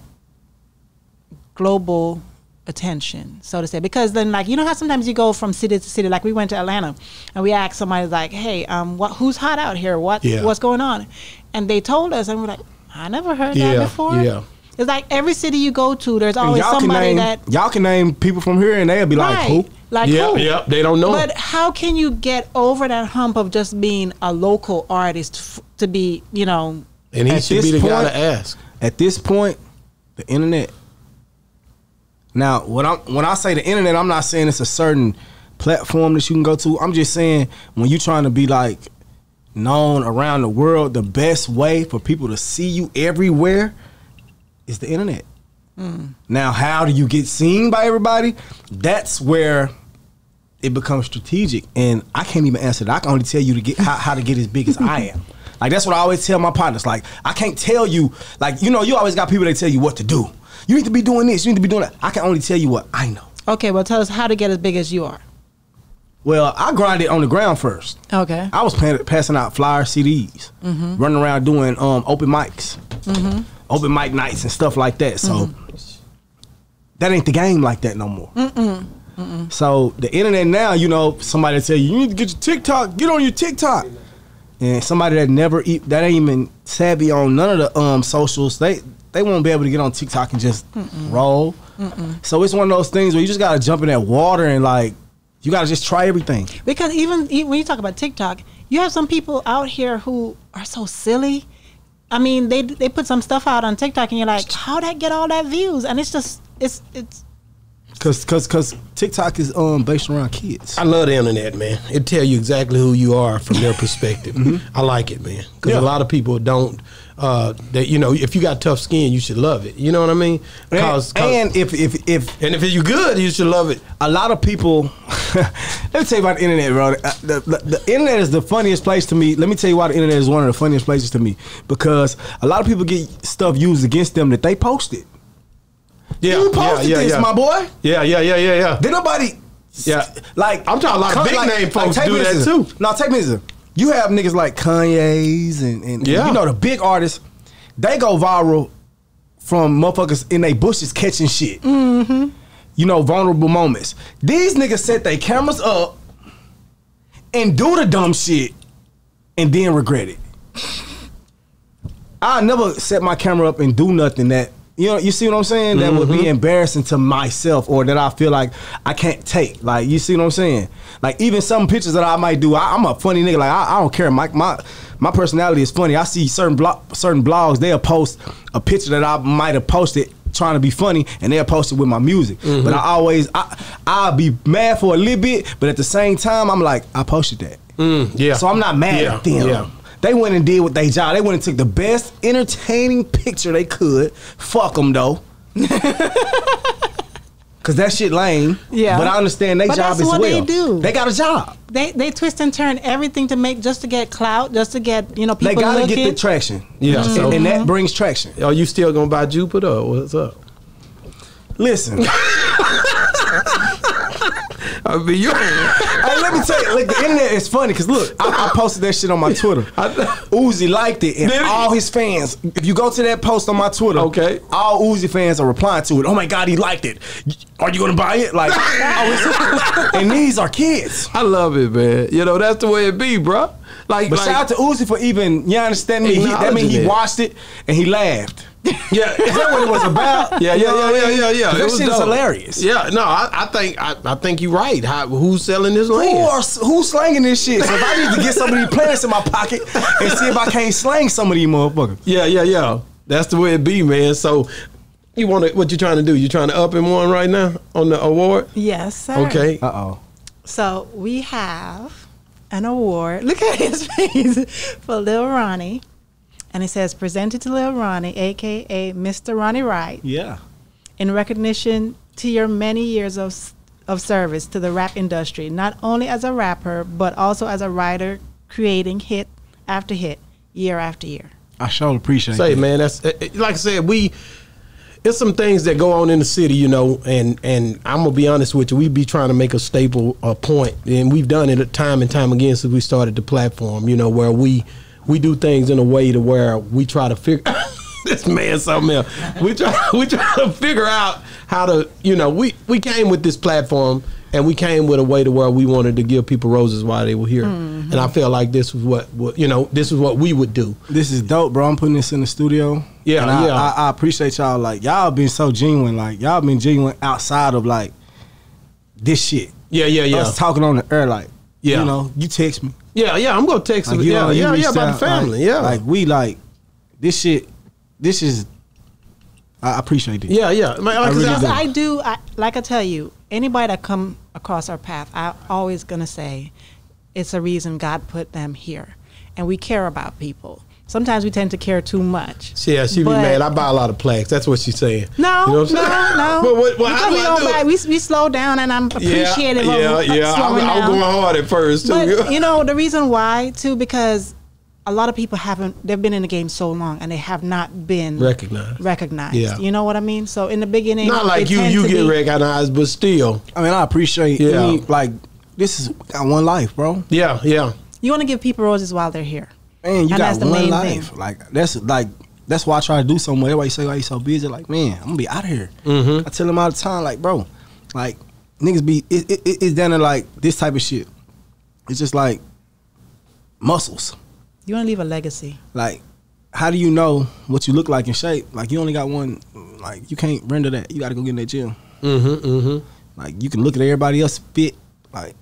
global attention, so to say? Because then, like, you know how sometimes you go from city to city. Like we went to Atlanta, and we asked somebody like, "Hey, um, what who's hot out here? What Yeah. what's going on?" And they told us, and we're like, "I never heard Yeah, that before." yeah. It's like every city you go to, there's always y'all somebody name that y'all can name people from here and they'll be like who? like Yep, who? yep, they don't know. But how can you get over that hump of just being a local artist f- to be, you know, and he should be this the guy to ask. At this point, the internet. Now, when I when I say the internet, I'm not saying it's a certain platform that you can go to. I'm just saying when you're trying to be like known around the world, the best way for people to see you everywhere is the internet. Now, how do you get seen by everybody? That's where it becomes strategic, and I can't even answer that. I can only tell you to get how, how to get as big as I am. Like that's what I always tell my partners. Like I can't tell you, like you know, you always got people that tell you what to do. You need to be doing this. You need to be doing that. I can only tell you what I know. okay, well, tell us how to get as big as you are. Well, I grinded on the ground first. Okay. I was pa- passing out flyer CDs, running around doing um, open mics, open mic nights and stuff like that. So that ain't the game like that no more. So the internet now, you know, somebody tell you you need to get your TikTok, get on your TikTok, and somebody that never e- that ain't even savvy on none of the um socials, they they won't be able to get on TikTok and just roll. So it's one of those things where you just gotta jump in that water and like you gotta just try everything. Because even when you talk about TikTok, you have some people out here who are so silly. I mean, they they put some stuff out on TikTok, and you're like, "How'd that get all that views? And it's just it's it's Cause, cause, cause TikTok is um based around kids. I love the internet, man. It tell you exactly who you are from their perspective. I like it, man, because Yeah. a lot of people don't. Uh, that you know, if you got tough skin, you should love it. You know what I mean? And, 'Cause- 'cause- and if if if and if you good, you should love it. a lot of people, let me tell you about the internet, bro. Uh, The, the, the internet is the funniest place to me. Let me tell you why the internet is one of the funniest places to me because a lot of people get stuff used against them that they posted. Yeah, you posted yeah, yeah, this, yeah. my boy. Yeah, yeah, yeah, yeah, yeah. Did nobody? Yeah. like I'm talking a lot of big name folks take do that too. Now take me this. You have niggas like Kanye's and, and Yeah. you know the big artists, they go viral from motherfuckers in they bushes catching shit. Mm-hmm. You know, vulnerable moments. These niggas set their cameras up and do the dumb shit and then regret it. I never set my camera up and do nothing that you know. You see what I'm saying? That would be embarrassing to myself, or that I feel like I can't take. Like you see what I'm saying? Like even some pictures that I might do, I, I'm a funny nigga. Like I, I don't care. My my my personality is funny. I see certain blog, certain blogs they'll post a picture that I might have posted trying to be funny and they'll post it with my music. But I always I I'll be mad for a little bit, but at the same time I'm like I posted that. Mm, yeah. So I'm not mad Yeah, at them. yeah. They went and did what they job. They went and took the best entertaining picture they could. Fuck them though. Cause that shit lame. Yeah. But I understand their But job that's as what well. they do. They got a job. They they twist and turn everything to make just to get clout, just to get you know people they gotta looking. get the traction. Yeah, And- so- and, that brings traction. Are you still gonna buy Jupiter? Or what's up? Listen. I mean, you. hey, let me tell you, like the internet is funny because look, I, I posted that shit on my Twitter. Uzi liked it, and Did he? all his fans. If you go to that post on my Twitter, Okay. all Uzi fans are replying to it. Oh my god, he liked it. Are you gonna buy it? Like, oh, and these are kids. I love it, man. You know that's the way it be, bro. Like, But like, shout out to Uzi for even you understand me. He, that mean he watched it and he laughed. Yeah, Is that what it was about? Yeah, yeah, yeah, yeah, yeah, yeah. That It was shit is hilarious. Yeah, no, I, I think I, I think you're right. How, who's selling this Who land? are who's slanging this shit? So if I need to get some of these plants in my pocket and see if I can't slang some of these motherfuckers. Yeah, yeah, yeah. That's the way it be, man. So, you want to? What you trying to do? You trying to up in one right now on the award? Yes, sir. Okay. Uh oh. So we have an award. Look at his face for Lil Ronny. And it says presented to Lil Ronny, aka Mr. Ronnie Wright, Yeah. in recognition to your many years of of service to the rap industry, not only as a rapper, but also as a writer, creating hit after hit, year after year. I sure appreciate it. Say, that. man, that's eh, eh, like I said. We it's some things that go on in the city, you know, and and I'm gonna be honest with you. We be trying to make a staple a point, and we've done it time and time again since we started the platform. You know, where we we do things in a way to where we try to figure. this man, something else. We try we try to figure out how to, you know, we we came with this platform. And we came with a way to where we wanted to give people roses while they were here, mm-hmm. and I felt like this was what, what you know, this is what we would do. This is dope, bro. I'm putting this in the studio. Yeah, And I, yeah. I, I appreciate y'all. Like y'all been so genuine. Like y'all been genuine outside of like this shit. Yeah, yeah, yeah. Us talking on the air, like Yeah. you know, you text me. Yeah, yeah, I'm gonna text Like, you Yeah, know, you yeah, yeah, about out, the family. like- yeah, like we like this shit. This is. I appreciate it. yeah, yeah. Man, like I really said, Because do. I do, I, like I tell you, anybody that come across our path, I'm always gonna say, it's a reason God put them here, and we care about people. Sometimes we tend to care too much. yeah, she be But- mad. I buy a lot of plaques. That's what she's saying. No, You know what I'm no, saying? no. but what, what, because we I don't do buy, we, we slow down, and I'm appreciative yeah, yeah, of, of yeah. I'm, slowing I'm going hard at first too. But you know the reason why too because a lot of people haven't they've been in the game so long and they have not been Recognized. recognized. Yeah. You know what I mean? So in the beginning, Not like you, you get be- recognized, but still, I mean, I appreciate. Yeah. Yeah. like this is got one life, bro. yeah, yeah. You want to give people roses while they're here. Man, you And that's got the one life. thing. Like that's like that's why I try to do something. You say why you so busy. Like man, I'm gonna be out of here. Mm-hmm. I tell them all the time, like bro, like niggas be it, it, it- it's down to like this type of shit. It's just like muscles. You want to leave a legacy. Like how do you know what you look like in shape? Like you only got one. Like you can't render that. You got to go get in that gym. Mm-hmm, mm-hmm. Like you can look at everybody else fit. Like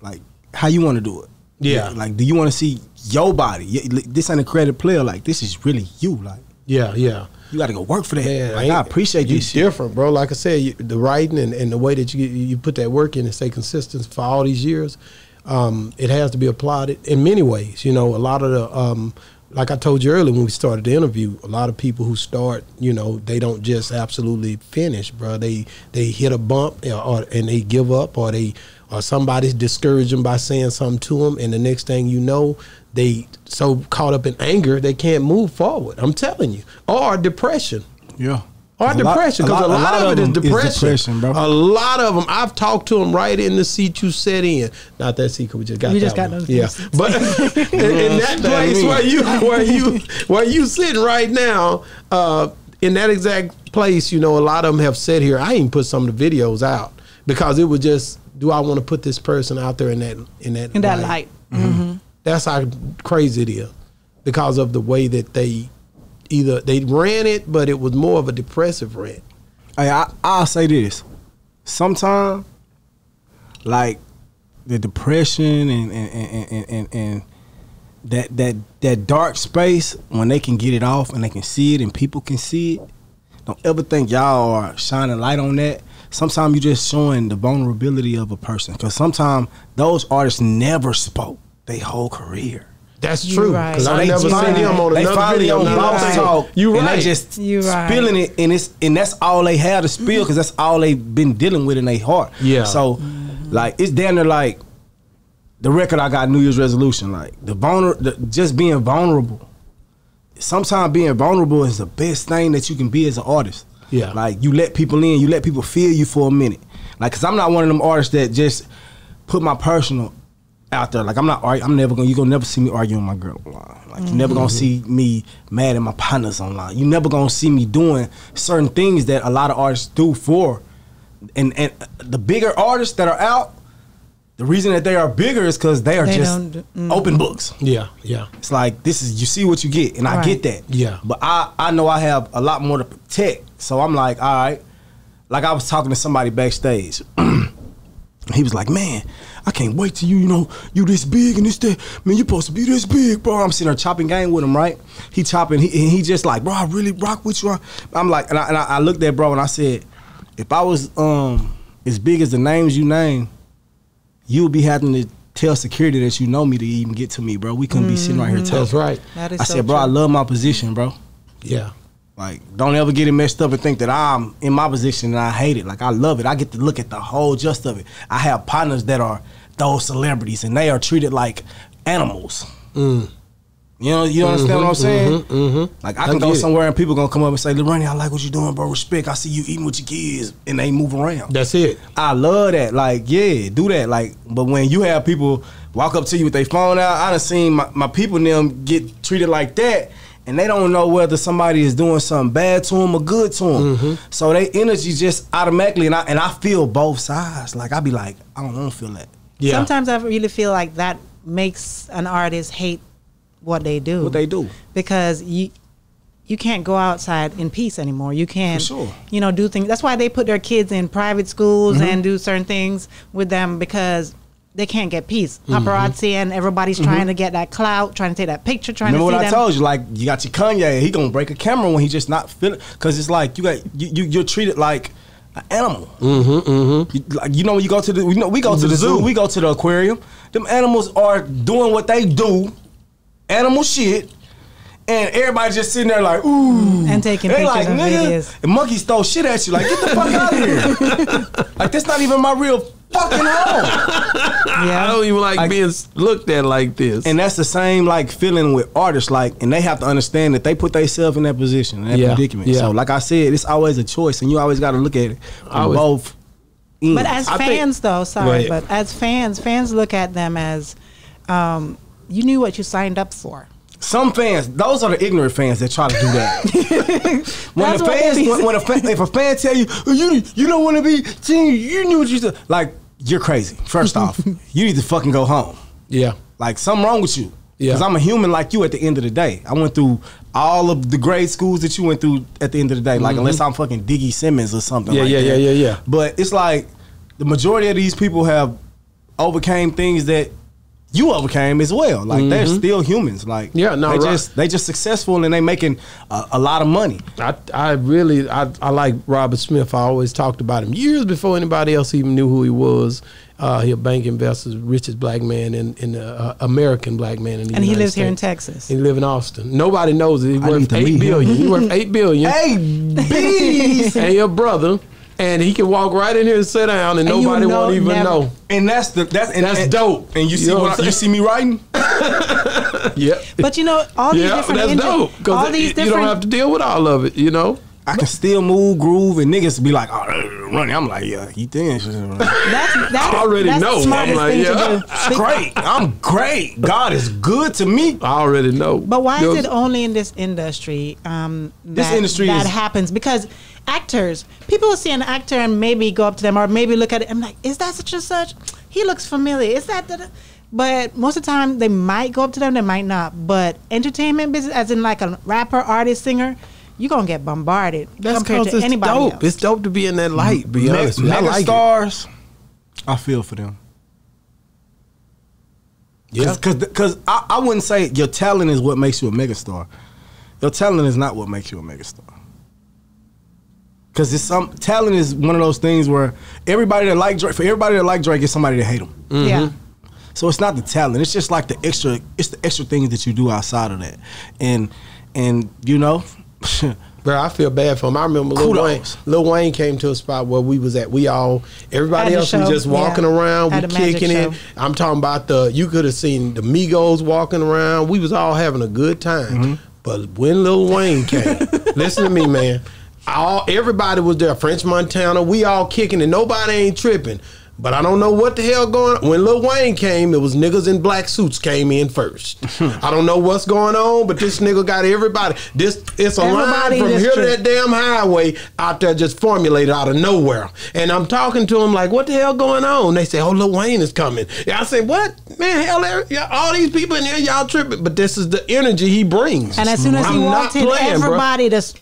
like how you want to do it. Yeah. Like do you want to see your body? This ain't a credit player. Like this is really you. Like Yeah, yeah. you got to go work for that. Man, like, ain't- I appreciate you shit. different, bro. Like I said, you, the writing and, and the way that you you put that work in and stay consistent for all these years, um, it has to be applauded in many ways. You know, a lot of the um, like I told you earlier when we started the interview, a lot of people who start, you know, they don't just absolutely finish, bro. They they hit a bump or, or and they give up, or they or somebody's discouraged them by saying something to them, and the next thing you know, they so caught up in anger they can't move forward. I'm telling you, or depression Yeah. Or depression, a because a, lot- a lot, lot of of it is them is depression. depression, bro. A lot of them, I've talked to them right in the seat you sat in. Not that seat, 'cause we just got. We that just got one. those Yeah, seats. but in, in that That place where you where you where you sitting right now, uh, in that exact place, you know, a lot of them have said here. I even put some of the videos out because it was just, do I want to put this person out there in that in that in that light. That's how crazy it is because of the way that they either they ran it, but it was more of a depressive rant. Hey, I, I'll say this. Sometimes, like the depression and and, and, and, and and that that that dark space when they can get it off and they can see it and people can see it. Don't ever think y'all are shining light on that. Sometimes you're just showing the vulnerability of a person because sometimes those artists never spoke their whole career. That's You true because So I they never seen finally- him on they another video. on not Boss a Boss thing. Talk, You and right? they just You right. spilling it, and it's and that's all they have to spill because that's all they've been dealing with in their heart. Yeah. So, like, it's down there like the record I got New Year's resolution, like the vulner, the, just being vulnerable. Sometimes being vulnerable is the best thing that you can be as an artist. Yeah. Like you let people in, you let people feel you for a minute. Like, cause I'm not one of them artists that just put my personal out there. Like I'm not. argu- I'm never gonna. You gonna never see me arguing with my girl online. Like you never gonna see me mad at my partners online. You never gonna see me doing certain things that a lot of artists do for. And and the bigger artists that are out, the reason that they are bigger is because they are They just mm. open books. Yeah, yeah, It's like this is you see what you get, and I get that. Yeah. But I I know I have a lot more to protect, so I'm like, all right. Like I was talking to somebody backstage. he was like, man, I can't wait till you, you know, you this big and this that. Man, you supposed to be this big, bro. I'm sitting there chopping game with him, right? He chopping, he, and he just like, bro, I really rock with you. I'm like, and I, and I, I looked at bro and I said, if I was um as big as the names you name, you would be having to tell security that you know me to even get to me, bro. We couldn't be sitting right here talking. that's right. That is I so said, bro, I love my position, bro. Yeah, Like, don't ever get it messed up and think that I'm in my position and I hate it. Like, I love it. I get to look at the whole just of it. I have partners that are those celebrities and they are treated like animals. Mm. You know, you understand what I'm mm-hmm, saying? Mm-hmm, mm-hmm. Like, I I can go it. somewhere and people gonna come up and say, Lorraine, I like what you're doing, bro. Respect. I see you eating with your kids, and they move around. that's it. I love that. Like, yeah, do that. Like, but when you have people walk up to you with their phone out, I done seen my, my people them get treated like that, and they don't know whether somebody is doing something bad to them or good to them. Mm-hmm. So they energy just automatically, and I and I feel both sides. Like I be like, I don't want to feel that. Yeah, Sometimes I really feel like that makes an artist hate what they do. What they do. because you you can't go outside in peace anymore. You can't, sure. you know, do things. That's why they put their kids in private schools Mm-hmm. and do certain things with them because they can't get peace. Mm-hmm. Paparazzi and everybody's trying to get that clout, trying to take that picture, trying Remember to what I them. told you? Like you got your Kanye, he gonna break a camera when he just not feeling, because it's like you got you, you you're treated like an animal. Mm-hmm, mm-hmm. You, like you know when you go to the you know we go to the zoo, we go to the aquarium. Them animals are doing what they do, animal shit. And everybody just sitting there like, ooh, And taking They pictures like, and videos. And monkeys throw shit at you, like, get the fuck out of here. like, that's not even my real fucking home. I don't even like, Like- being looked at like this. And that's the same like feeling with artists, like, and they have to understand that they put themselves in that position, in that Yeah, predicament. yeah. So, like I said, it's always a choice, and you always got to look at it from both. Ends. But as I think- fans, though, sorry, ahead. but as fans, fans look at them as um, you knew what you signed up for. Some fans, those are the ignorant fans that try to do that. when the fans, when, when a fan, if a fan tell you "Oh, you you don't want to be, team, you knew what you said, like you're crazy. First off, you need to fucking go home. yeah, Like something wrong with you. Yeah. Because I'm a human like you at the end of the day. I went through all of the grade schools that you went through at the end of the day. Like unless I'm fucking Diggy Simmons or something. Mm-hmm. Yeah, like yeah, that. yeah, yeah, yeah. But it's like the majority of these people have overcame things that you overcame as well. Like they're still humans. Like Mm-hmm. Yeah, no, they right. just they just successful and they making a, a lot of money. I I really I, I like Robert Smith. I always talked about him years before anybody else even knew who he was. Uh, he a bank investor, richest black man in in uh, American black man in the And he United lives here in Texas. He live in Austin. Nobody knows it. He I worth need to meet eight him. billion. He worth eight billion. Hey, bees. and your brother, and he can walk right in here and sit down, and, And you nobody know won't even never- know. and that's the that's and, That's and- dope. And you see You know what what I'm you see me writing? Yeah, But you know, all these yeah, different that's inter- dope. all Because these you different don't have to deal with all of it. You know. I can still move, groove, and niggas be like, "Oh, running." I'm like, "Yeah, you think?" That's, that's, I already that's know. I'm like, yeah. to do. great. I'm great. God is good to me. I already know. But why is was- it only in this industry? Um, This that, industry that is- happens because actors, people will see an actor and maybe go up to them or maybe look at it and like, is that such and such? He looks familiar. Is that? da-da?" But most of the time, they might go up to them, they might not. But entertainment business, as in like a rapper, artist, singer, you're gonna get bombarded That's compared to it's anybody dope. else. It's dope to be in that light. Be Me- honest with you. I mega like it. stars. I feel for them. Yeah. Because because I, I wouldn't say your talent is what makes you a megastar. Your talent is not what makes you a megastar. Because it's some talent is one of those things where everybody that like Drake for everybody that like Drake is somebody that hate him. Yeah. So it's not the talent. It's just like the extra. It's the extra things that you do outside of that, and and you know, Bro, I feel bad for him. I remember Lil Wayne. Kudos. Lil Wayne came to a spot where we was at. We all, everybody At the else was just walking yeah. around, At we kicking it. I'm talking about the. You could have seen the Migos walking around. We was all having a good time. Mm-hmm. But when Lil Wayne came, listen to me, man. All everybody was there. French Montana. We all kicking and Nobody ain't tripping. But I don't know what the hell going on. When Lil Wayne came, it was niggas in black suits came in first. I don't know what's going on, but this nigga got everybody. This it's a Everybody line from here to that damn highway out there just formulated out of nowhere. And I'm talking to him like, what the hell going on? They say, oh, Lil Wayne is coming. Yeah, I say, what? Man, hell, all these people in here, y'all tripping. But this is the energy he brings. And as soon as he I'm walked not in, playing, bro. everybody just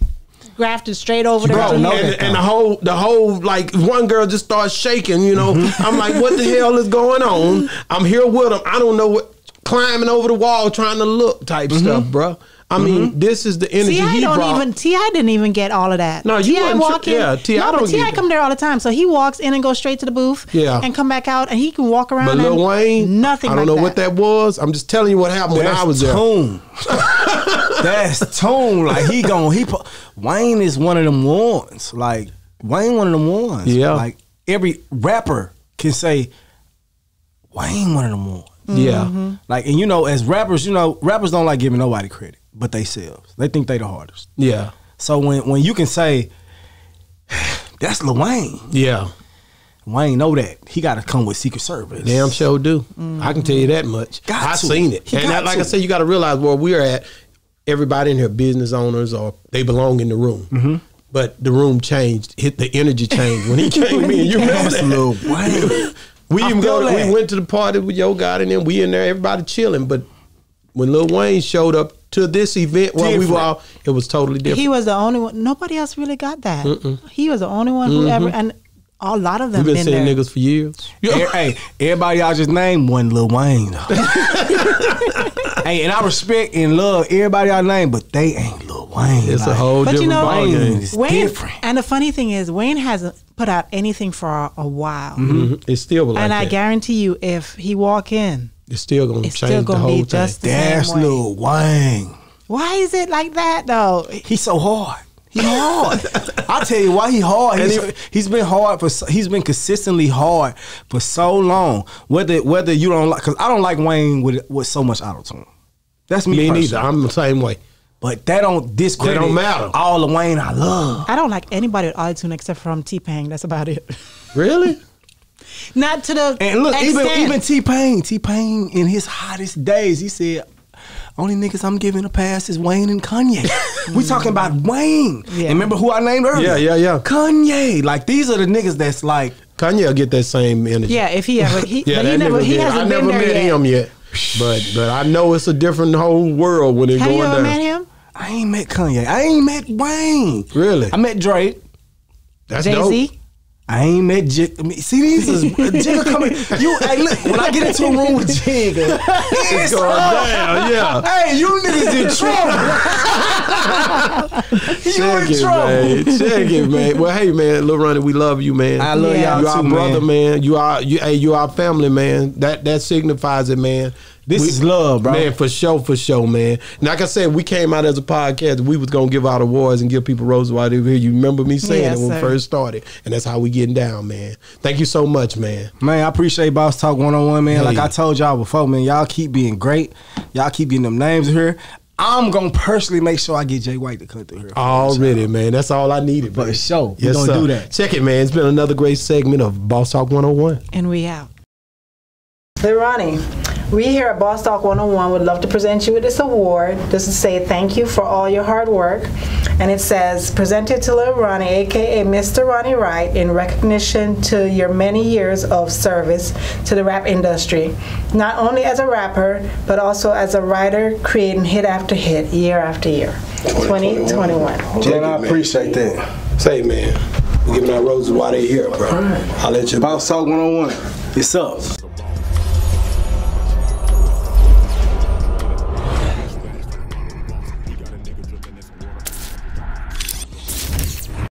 grafted straight over there. Bro, to and, him. know that, and the whole, the whole, like one girl just starts shaking. You know, Mm-hmm. I'm like, what the hell is going on? I'm here with him. I don't know what climbing over the wall trying to look type Mm-hmm. stuff, bro. I mean, mm-hmm. this is the energy T.I. he don't brought. even T.I. didn't even get all of that. No, you T.I. wasn't walk tri- in. yeah, T.I. no, don't T.I. come there all the time, so he walks in and goes straight to the booth. Yeah. and come back out, and he can walk around. But Lil and Wayne, nothing. I don't like know what that was. I'm just telling you what happened when I was there. tune. That's tune. Like he gon' he pu- Wayne is one of them ones. Like Wayne one of them ones. Yeah. Like every rapper can say Wayne one of them ones. Yeah, mm-hmm. Like and you know, as rappers, you know, rappers don't like giving nobody credit, but they selves. They think they the hardest. yeah, So when when you can say that's Lil Wayne, yeah. Wayne know that he got to come with Secret Service. Damn sure do. I can tell you that much. Got I to. seen it, He and that, like I said, you got to realize where we're at. Everybody in here, business owners, or they belong in the room. Mm-hmm. But the room changed. Hit the energy changed when he came in. You remember that? Lil Wayne. We even go. To, we went to the party with Yo Gotti and then we in there, everybody chilling. But when Lil Wayne showed up to this event, where we were all, it was totally different. He was the only one. Nobody else really got that. He was the only one who ever, and a lot of them We've been been seeing there. niggas for years. Hey, everybody y'all just named one Lil Wayne. hey, and I respect and love everybody y'all name, but they ain't Lil Wayne. It's a whole But different you know, ball game. It's Wayne, different. and the funny thing is, Wayne hasn't put out anything for a, a while. Mhm. It's still like and I guarantee you, if he walk in, It's still gonna it's change still the gonna whole be thing. just the That's. Lil Wayne. Why is it like that though? He's so hard. He hard. I tell you why he hard. He's, he- he's been hard for. He's been consistently hard for so long. Whether whether you don't like, because I don't like Wayne with with so much auto tune. That's me. Me personally. neither. I'm the same way. But that don't discredit. That don't matter. All the Wayne I love. I don't like anybody with auto tune except from um, T-Pain. That's about it. Really? Not to the And look, even extent. even T-Pain, T Pain in his hottest days, he said, "Only niggas I'm giving a pass is Wayne and Kanye." we talking about mm-hmm. Wayne. Yeah. And remember who I named earlier? Yeah, yeah, yeah. Kanye. Like these are the niggas that's like. Kanye will get that same energy. yeah, if he ever, he, Yeah, but he that never, nigga he get- hasn't I been never there met yet. him yet. But but I know it's a different whole world when it Have going you ever down. met him? I ain't met Kanye. I ain't met Wayne. Really? I met Drake. That's Jay dope. I ain't met Jig. I mean, see, these is Jigga coming. You, hey, look, when I get into a room with Jigga, it's going down, yeah. Hey, you niggas in trouble. you Check in it, trouble. man. Check it, man. Well, hey, man, Lil Ronny, we love you, man. I love Yeah. y'all you too, our man. brother, man. You are you. Hey, you our family, man. That that signifies it, man. This is love, bro. Man, for sure, for sure, man. And like I said, we came out as a podcast. We was gonna give out awards and give people roses while they were here. You remember me saying Yes, it when we first started, and that's how we getting down, man. Thank you so much, man. Man, I appreciate Boss Talk One on One, man. Hey. Like I told y'all before, man, y'all keep being great. Y'all keep getting them names here. I'm gonna personally make sure I get Jay White to come through here. Already, man. That's all I needed. For man. sure. We Yes, gonna sir. do that. Check it, man. It's been another great segment of Boss Talk 101. And we out. Hey, Ronny, we here at Boss Talk 101 would love to present you with this award. This is say thank you for all your hard work. And it says, presented to Lil Ronny, aka Mr. Ronnie Wright, in recognition to your many years of service to the rap industry. Not only as a rapper, but also as a writer, creating hit after hit, year after year. 2021. Jen, I appreciate that. Say, man. We're giving our roses while they're here, bro. I'll let you. Boss Talk 101. It's up.